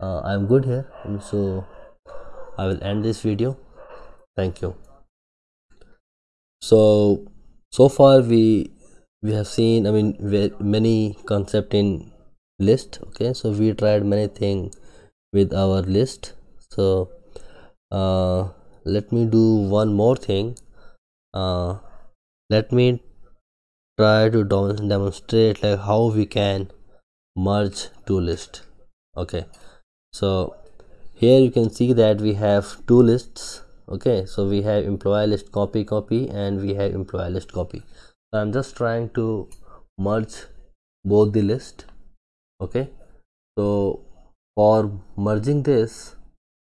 Speaker 1: uh, i'm good here. So i will end this video. Thank you. So so far we we have seen i mean many concept in list okay? So we tried many thing with our list. So uh, let me do one more thing. Uh, let me try to demonstrate like how we can merge two list okay? So here you can see that we have two lists okay? So we have employee list copy copy and we have employee list copy i'm just trying to merge both the list okay? So for merging this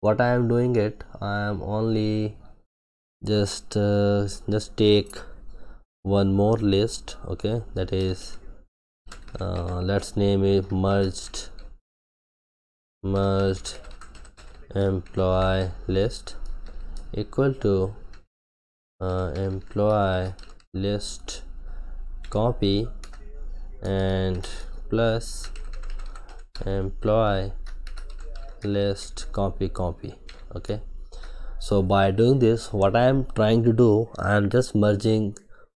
Speaker 1: what i am doing it i am only just uh, just take one more list okay? That is uh, let's name it merged merged employee list equal to uh, employee list copy and plus employee list copy copy okay? So by doing this what i am trying to do i am just merging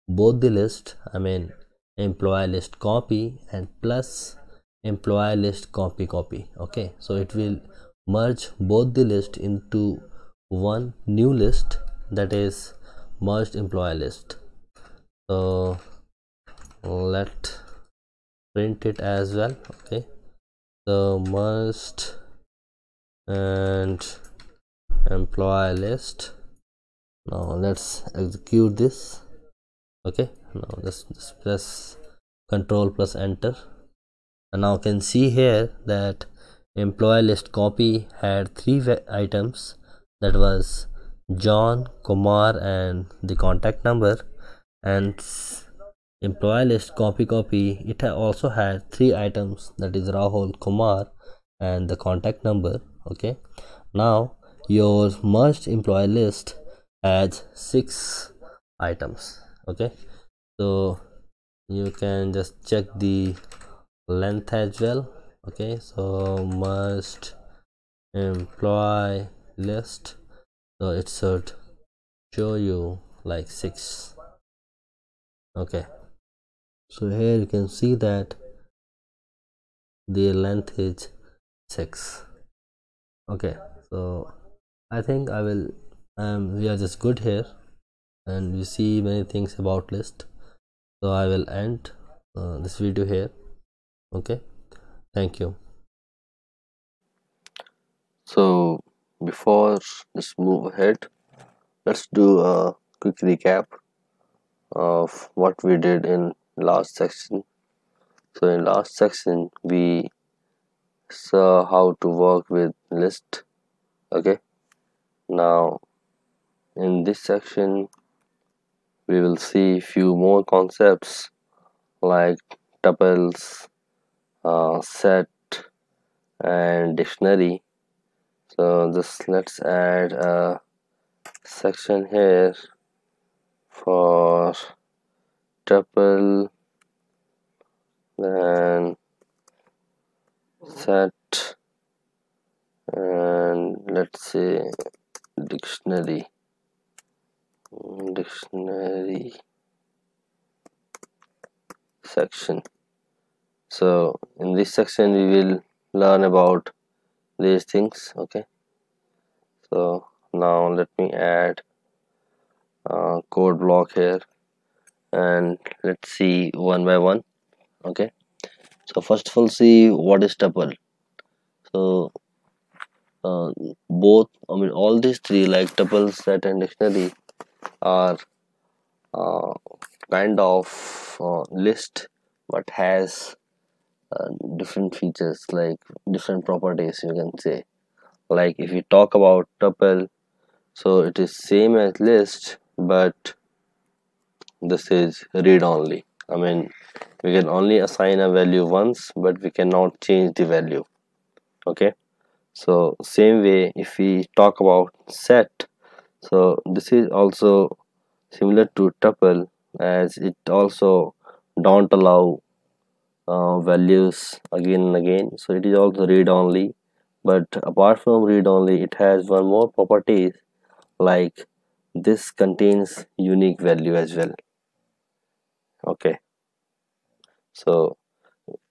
Speaker 1: both the list i mean employee list copy and plus employee list copy copy okay? So it will merge both the list into one new list that is merged employee list. So let print it as well okay. So must and employee list. Now let's execute this okay. Now just, just press control plus enter. And now you can see here that employee list copy had three items. That was john kumar and the contact number. And employee list copy copy. It also had three items. That is rahul kumar and the contact number okay? Now your merged employee list has six items okay? So you can just check the length as well okay? So must employee list. So it should show you like six okay so here you can see that the length is six. Okay so i think i will um we are just good here and we see many things about list. So i will end uh, this video here. Okay thank you. So before let's move ahead let's do a quick recap of what we did in last section. So in last section we saw how to work with list. Okay. Now in this section we will see few more concepts like tuples uh, set and dictionary. So just let's add a section here for tuple then set and let's say dictionary. Mm, dictionary section. So in this section we will learn about these things okay? So now let me add a code block here and let's see one by one okay? So first of all see what is tuple. So uh, both i mean all these three like tuple set and dictionary are uh, kind of uh, list but has uh, different features like different properties you can say. Like if you talk about tuple so it is same as list but this is read only. I mean we can only assign a value once but we cannot change the value. Okay? So same way if we talk about set so this is also similar to tuple as it also don't allow uh, values again and again. So it is also read only but apart from read only it has one more properties like this contains unique value as well okay. So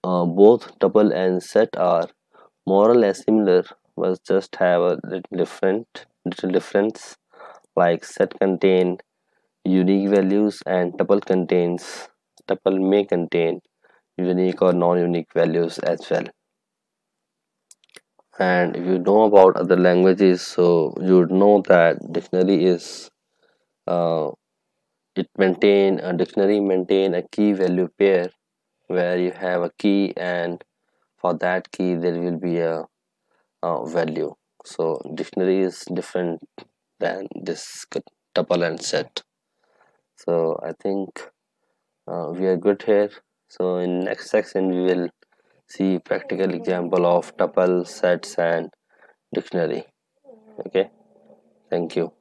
Speaker 1: uh, both tuple and set are more or less similar but just have a little different little difference. Like set contain unique values and tuple contains tuple may contain unique or non-unique values as well. And if you know about other languages so you would know that dictionary is uh, it maintain a dictionary maintain a key value pair where you have a key and for that key there will be a, a value. So dictionary is different than this tuple and set. So i think uh, we are good here. So in next section we will see practical example of tuple sets and dictionary. Okay? Thank you.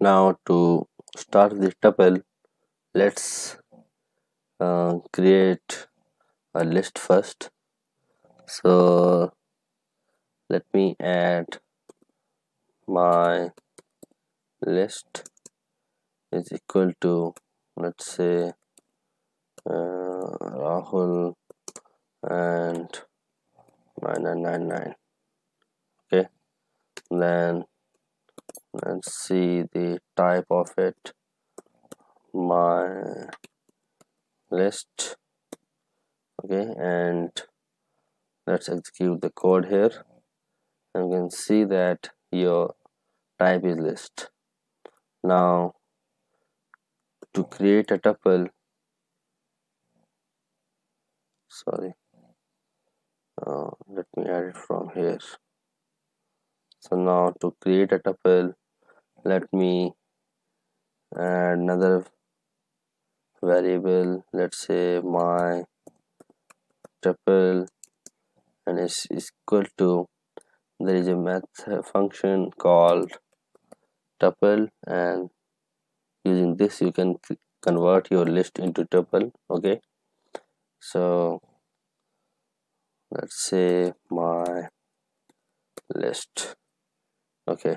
Speaker 1: Now to start the tuple let's uh, create a list first. So let me add my list is equal to let's say uh, Rahul and 9999 okay? Then let's see the type of it. My list. Okay and let's execute the code here. And you can see that your type is list. Now to create a tuple sorry uh, let me add it from here. So now to create a tuple let me add another variable. Let's say my tuple and it's equal to there is a method function called tuple and using this you can convert your list into tuple okay? So let's say my list okay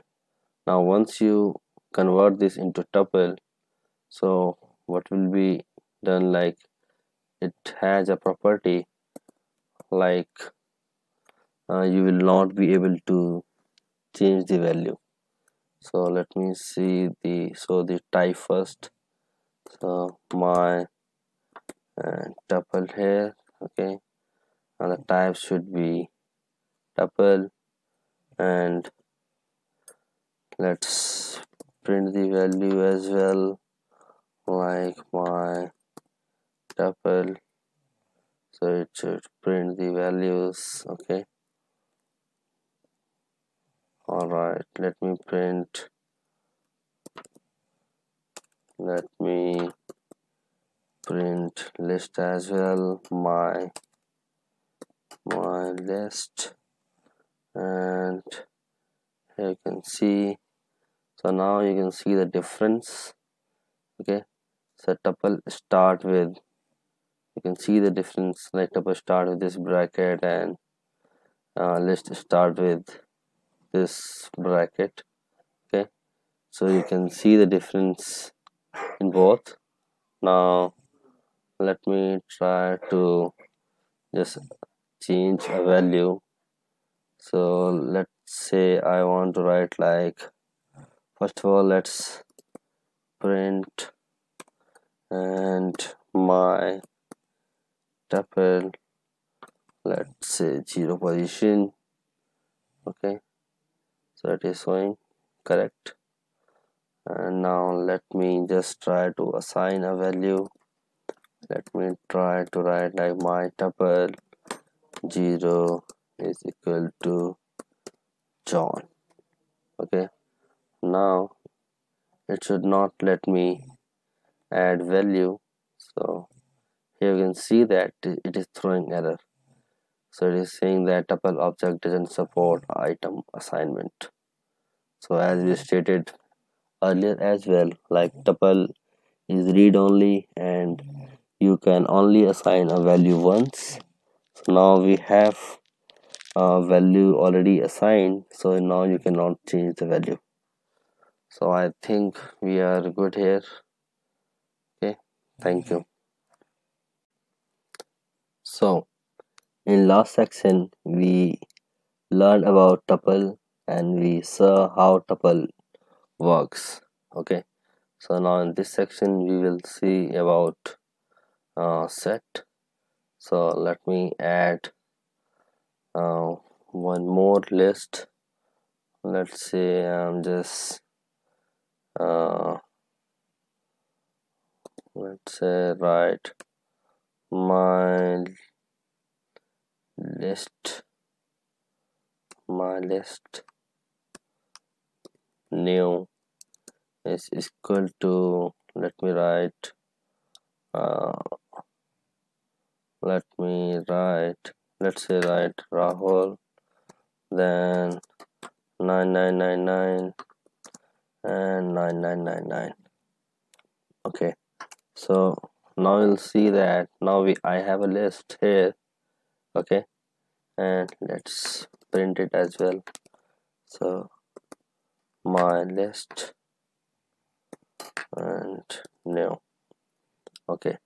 Speaker 1: now once you convert this into tuple so what will be done like it has a property like uh, you will not be able to change the value. So let me see the so the type first. So my uh, tuple here okay. And the type should be tuple and let's print the value as well like my tuple. So it should print the values okay? All right let me print. Let me print list as well my my list. And here you can see so now you can see the difference. Okay. So tuple start with you can see the difference. Like tuple start with this bracket and uh, let's start with this bracket. Okay. So you can see the difference in both. Now let me try to just change a value. So let's say I want to write like first of all let's print and my tuple. Let's say zero position. Okay. So it is showing. Correct. And now let me just try to assign a value. Let me try to write like my tuple 0 is equal to John. Okay now it should not let me add value. So here you can see that it is throwing error. So it is saying that tuple object doesn't support item assignment. So as we stated earlier as well like tuple is read only and you can only assign a value once. So now we have a value already assigned. So now you cannot change the value so i think we are good here. Okay thank you. So in last section we learned about tuple and we saw how tuple works. Okay so now in this section we will see about uh, set. So let me add uh, one more list. Let's say I'm just uh, let's say write my list my list new is equal to let me write uh, let me write let's say write Rahul then 9999 and 9999 okay. So now you'll see that. Now we I have a list here. Okay. And let's print it as well. So my list and new. Okay.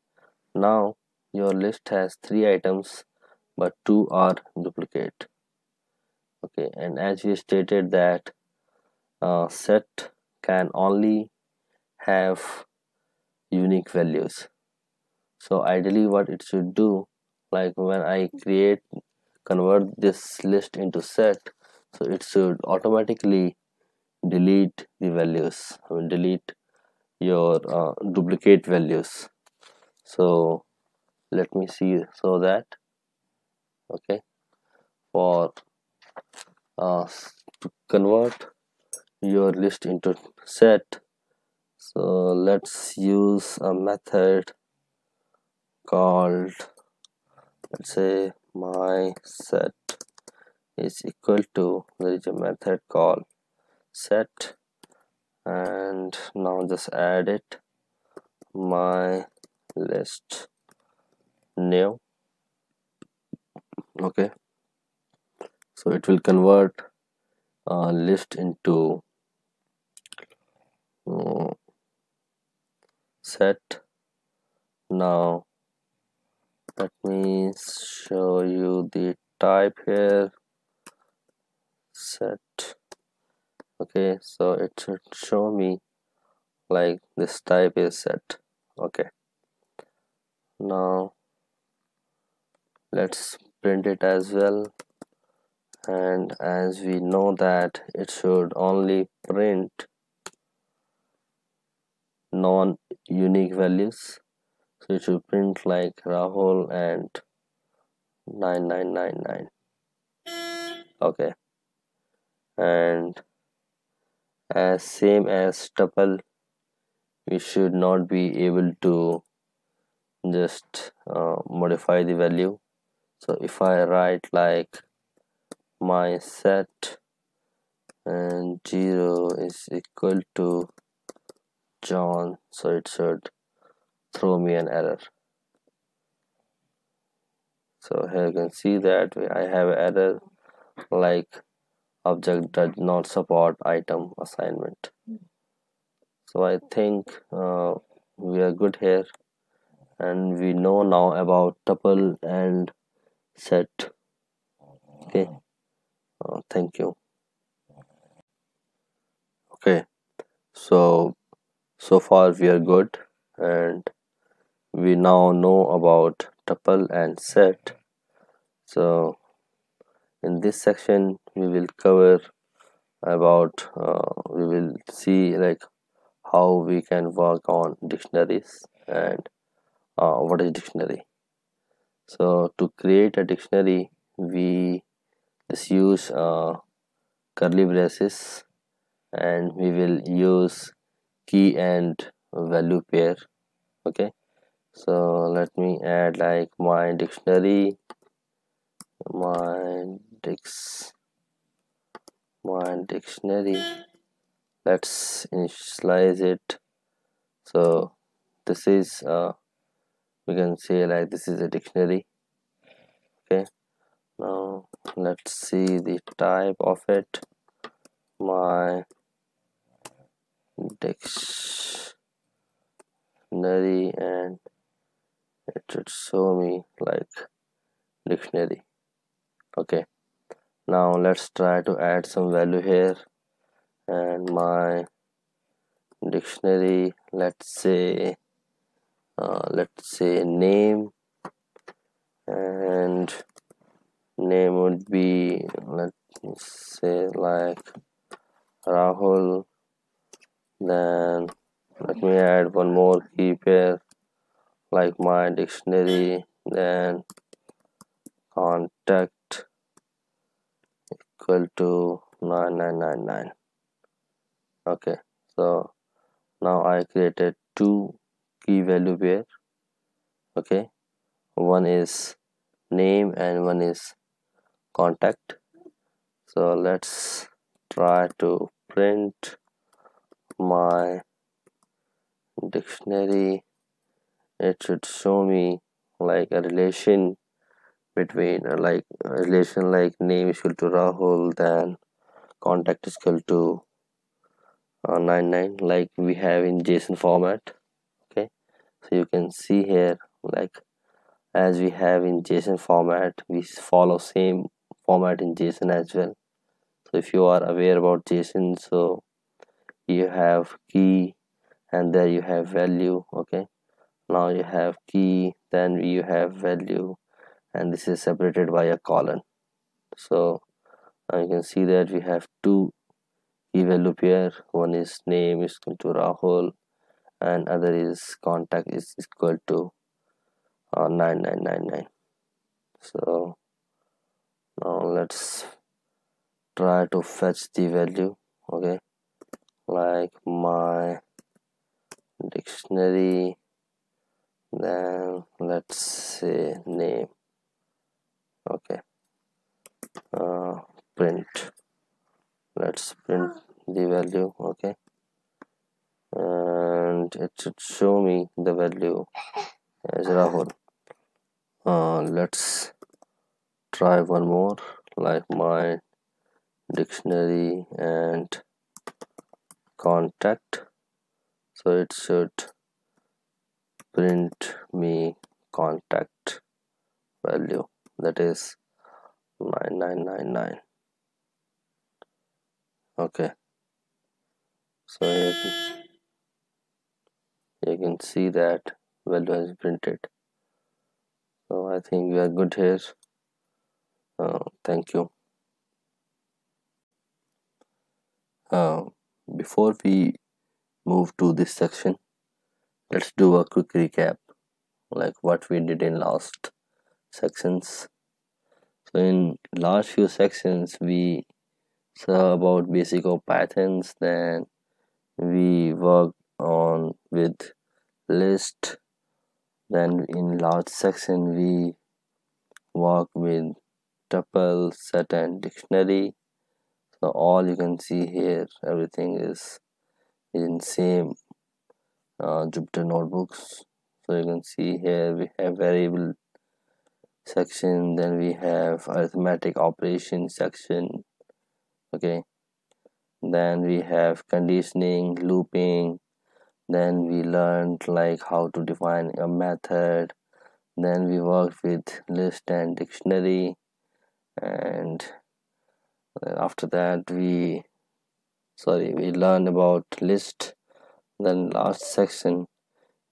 Speaker 1: Now your list has three items but two are duplicate. Okay. And as we stated that uh, set can only have unique values. So ideally what it should do like when I create convert this list into set so it should automatically delete the values I mean delete your uh, duplicate values. So let me see so that okay for uh, to convert your list into set. So let's use a method called let's say my set is equal to there is a method called set. And now just add it my list new okay. So it will convert a list into uh, set. Now let me show you the type here. Set. Okay so it should show me like this type is set. Okay. Now let's print it as well. And as we know that it should only print non-unique values. So it should print like Rahul and 9999 okay. And as same as tuple we should not be able to just uh, modify the value. So if I write like my set and 0 is equal to John so it should throw me an error. So here you can see that I have error like object does not support item assignment. So I think uh, we are good here and we know now about tuple and set. Okay? Uh, thank you. Okay. So so far we are good and we now know about tuple and set. So in this section we will cover about uh, we will see like how we can work on dictionaries and uh, what is dictionary. So to create a dictionary we just use uh, curly braces and we will use key and value pair okay? So let me add like my dictionary my dicts my dictionary. Let's initialize it. So this is uh we can say like this is a dictionary okay? Now let's see the type of it. My dictionary and it should show me like dictionary. Okay. Now let's try to add some value here. And my dictionary let's say uh, let's say name. And name would be let's say like Rahul then let me add one more key pair like my dictionary then contact equal to 9999 okay so now I created two key value pair. Okay one is name and one is contact. So let's try to print my dictionary. It should show me like a relation between uh, like a relation like name is equal to Rahul then contact is equal to uh, 99 like we have in JSON format. Okay? So you can see here like as we have in JSON format we follow same format in JSON as well. So if you are aware about JSON so you have key and there you have value okay? Now you have key then you have value and this is separated by a colon. So you can see that we have two key value pair. One is name is equal to Rahul and other is contact is equal to uh, 9999 so now let's try to fetch the value okay like my dictionary. Then let's say name. Okay. Uh, print. Let's print the value okay? And it should show me the value as Rahul. Uh, let's try one more like my dictionary and contact. So it should print me contact value. That is 9999 okay. So you can, see that value is printed. So I think we are good here. Uh, thank you. Uh, before we move to this section let's do a quick recap like what we did in last sections. So in last few sections we saw about basic of pythons then we worked on with list. Then in last section we work with tuple set and dictionary so all you can see here everything is in same uh, Jupyter notebooks. So you can see here we have variable section then we have arithmetic operation section okay? Then we have conditioning looping. Then we learned like how to define a method. Then we worked with list and dictionary. And after that we sorry we learned about list. Then last section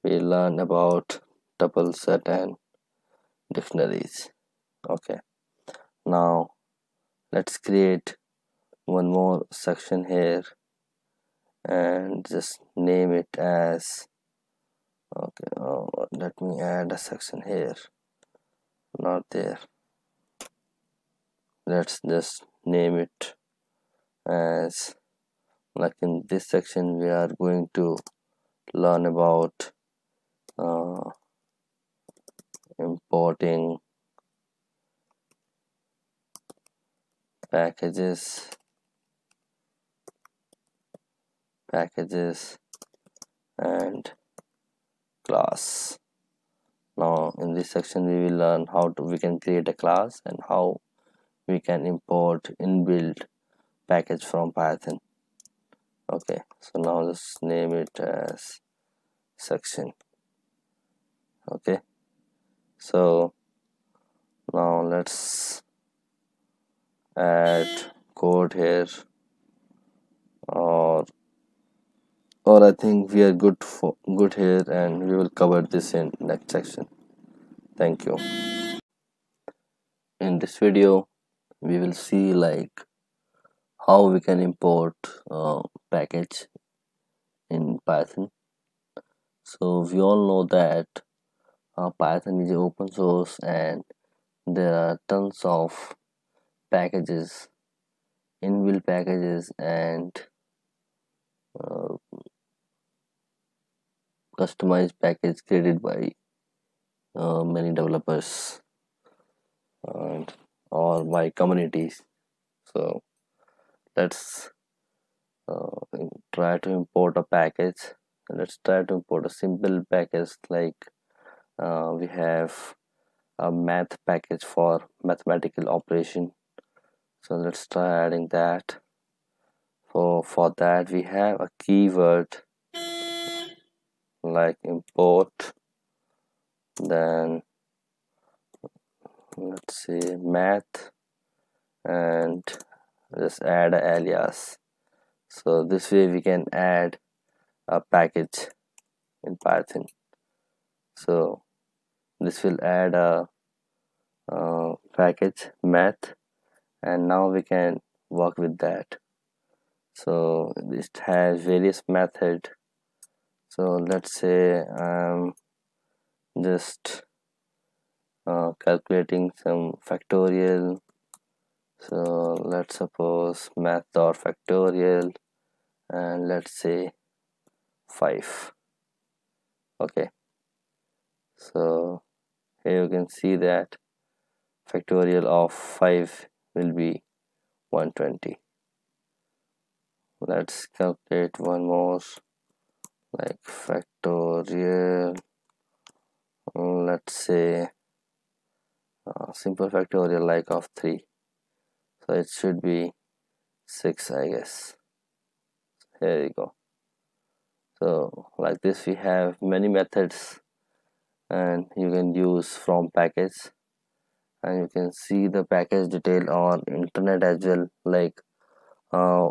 Speaker 1: we learned about tuple set and dictionaries. Okay. Now let's create one more section here and just name it as okay oh, let me add a section here. Not there. Let's just name it as like in this section we are going to learn about uh, importing packages packages and class. Now in this section we will learn how to we can create a class and how we can import inbuilt package from python. Okay so now let's name it as section. Okay so now let's add code here or or I think we are good for good here and we will cover this in next section. Thank you. In this video we will see like how we can import uh, package in python. So we all know that uh, python is open source and there are tons of packages inbuilt packages and uh, customized package created by uh, many developers. And or my communities. So let's uh, try to import a package. Let's try to import a simple package like uh, we have a math package for mathematical operation. So let's try adding that. For for that we have a keyword like import then let's see math and just add an alias. So this way we can add a package in python. So this will add a, a package math and now we can work with that. So this has various method. So let's say I'm just uh, calculating some factorial. So let's suppose math or factorial and let's say 5 okay. So here you can see that factorial of 5 will be 120 let's calculate one more like factorial. Let's say uh, simple factorial like of 3 so it should be 6 I guess. Here you go. So like this we have many methods and you can use from package. And you can see the package detail on internet as well like uh,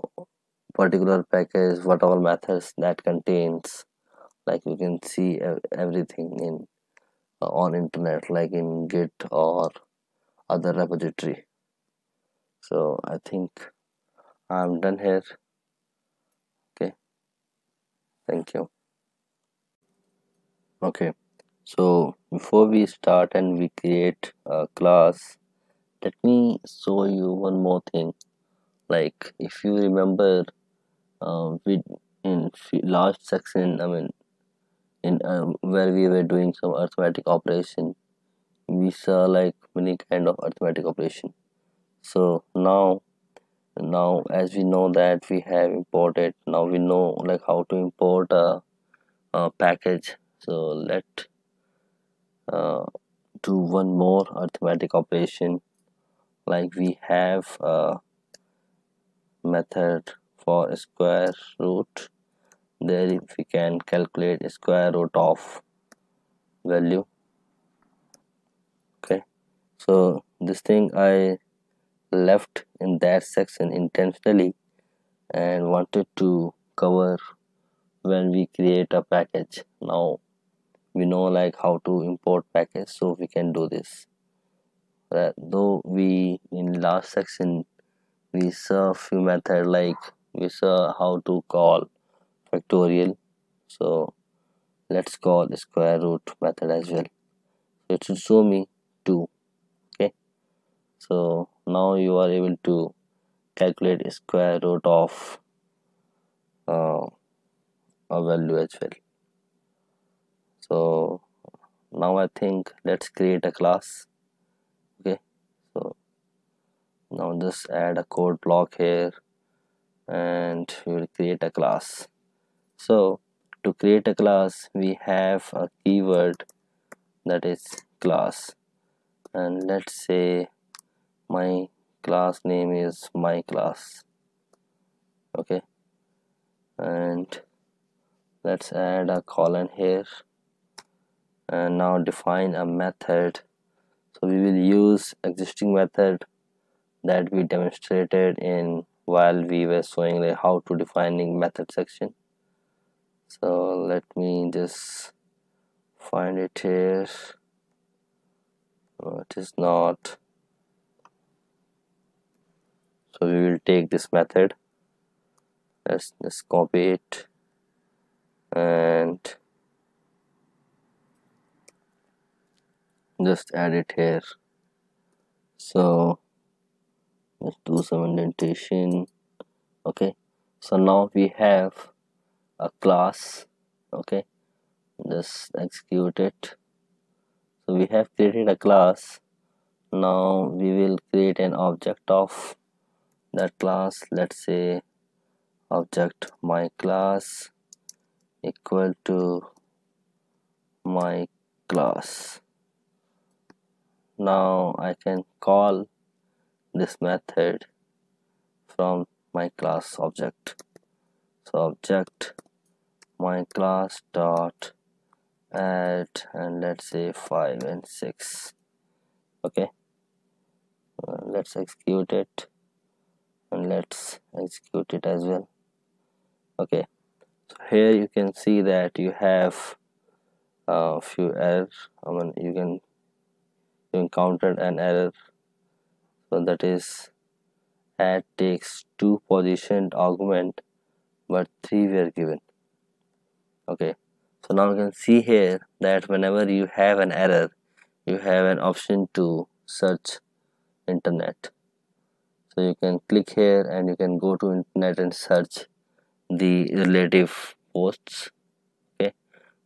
Speaker 1: particular package what all methods that contains like you can see everything in on internet like in git or other repository. So i think i'm done here. Okay. Thank you. Okay. So before we start and we create a class let me show you one more thing. Like if you remember uh, we in last section i mean in um, where we were doing some arithmetic operation. We saw like many kind of arithmetic operation. So now now as we know that we have imported now we know like how to import a, a package. So let uh, do one more arithmetic operation. Like we have a method for square root there if we can calculate square root of value. Okay. So this thing I left in that section intentionally and wanted to cover when we create a package. Now we know like how to import package so we can do this. Uh, though we in last section we saw few method like we saw how to call factorial so let's call the square root method as well. It should show me 2 okay? So now you are able to calculate square root of uh, a value as well. So now I think let's create a class okay? So now just add a code block here and we will create a class so to create a class we have a keyword that is class. And let's say my class name is my class. Okay? And let's add a colon here. And now define a method. So we will use existing method that we demonstrated in while we were showing the how to defining method section so let me just find it here. Oh, it is not. So we will take this method. Let's just copy it and just add it here. So let's do some indentation. Okay. So now we have a class okay? Just execute it. So we have created a class. Now we will create an object of that class. Let's say object my class equal to my class. Now I can call this method from my class object. So object my class dot add and let's say 5 and 6 okay? Uh, let's execute it and let's execute it as well. Okay? So here you can see that you have a few errors. I mean you can you encountered an error. So that is add takes two positioned argument but three were given okay. So now you can see here that whenever you have an error you have an option to search internet. So you can click here and you can go to internet and search the relative posts. Okay.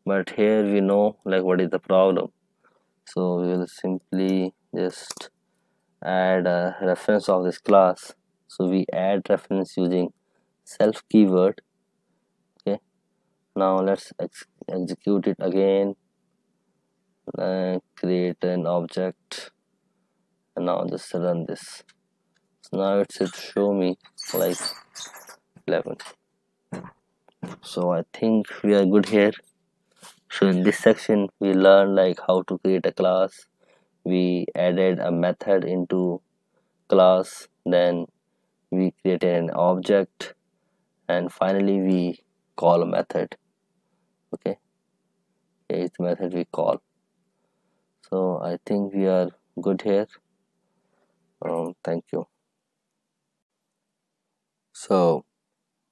Speaker 1: But here we know like what is the problem. So we will simply just add a reference of this class. So we add reference using self keyword now let's ex execute it again. And create an object. And now just run this. So now it should show me like 11 so I think we are good here. So in this section we learned like how to create a class. We added a method into class. Then we created an object. And finally we call a method okay. The method we call. So I think we are good here. Um, thank you. So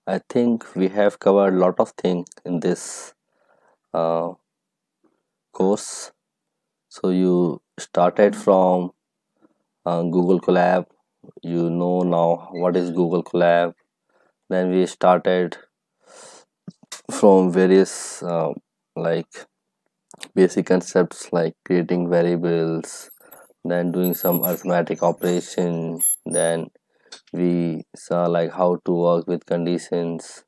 Speaker 1: I think we have covered a lot of things in this uh, course. So you started from uh, Google Colab you know now what is Google Colab then we started from various uh, like basic concepts like creating variables then doing some arithmetic operation then we saw like how to work with conditions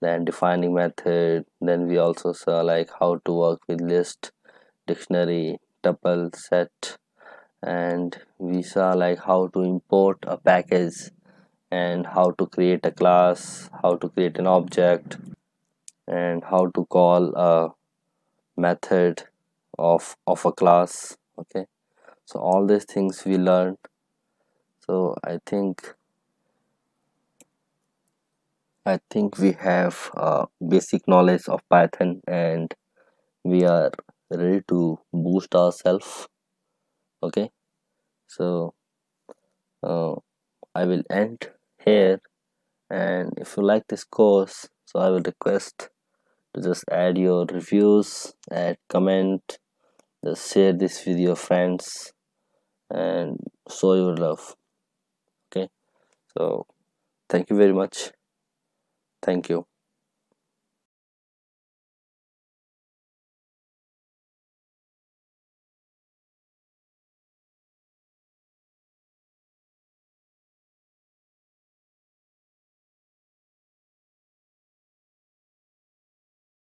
Speaker 1: then defining method then we also saw like how to work with list dictionary tuple set and we saw like how to import a package and how to create a class how to create an object and how to call a method of of a class okay? So all these things we learned. So i think i think we have uh, basic knowledge of python and we are ready to boost ourselves okay? So uh, i will end here and if you like this course so i will request just add your reviews add comment just share this with your friends and show your love. Okay? So thank you very much. Thank you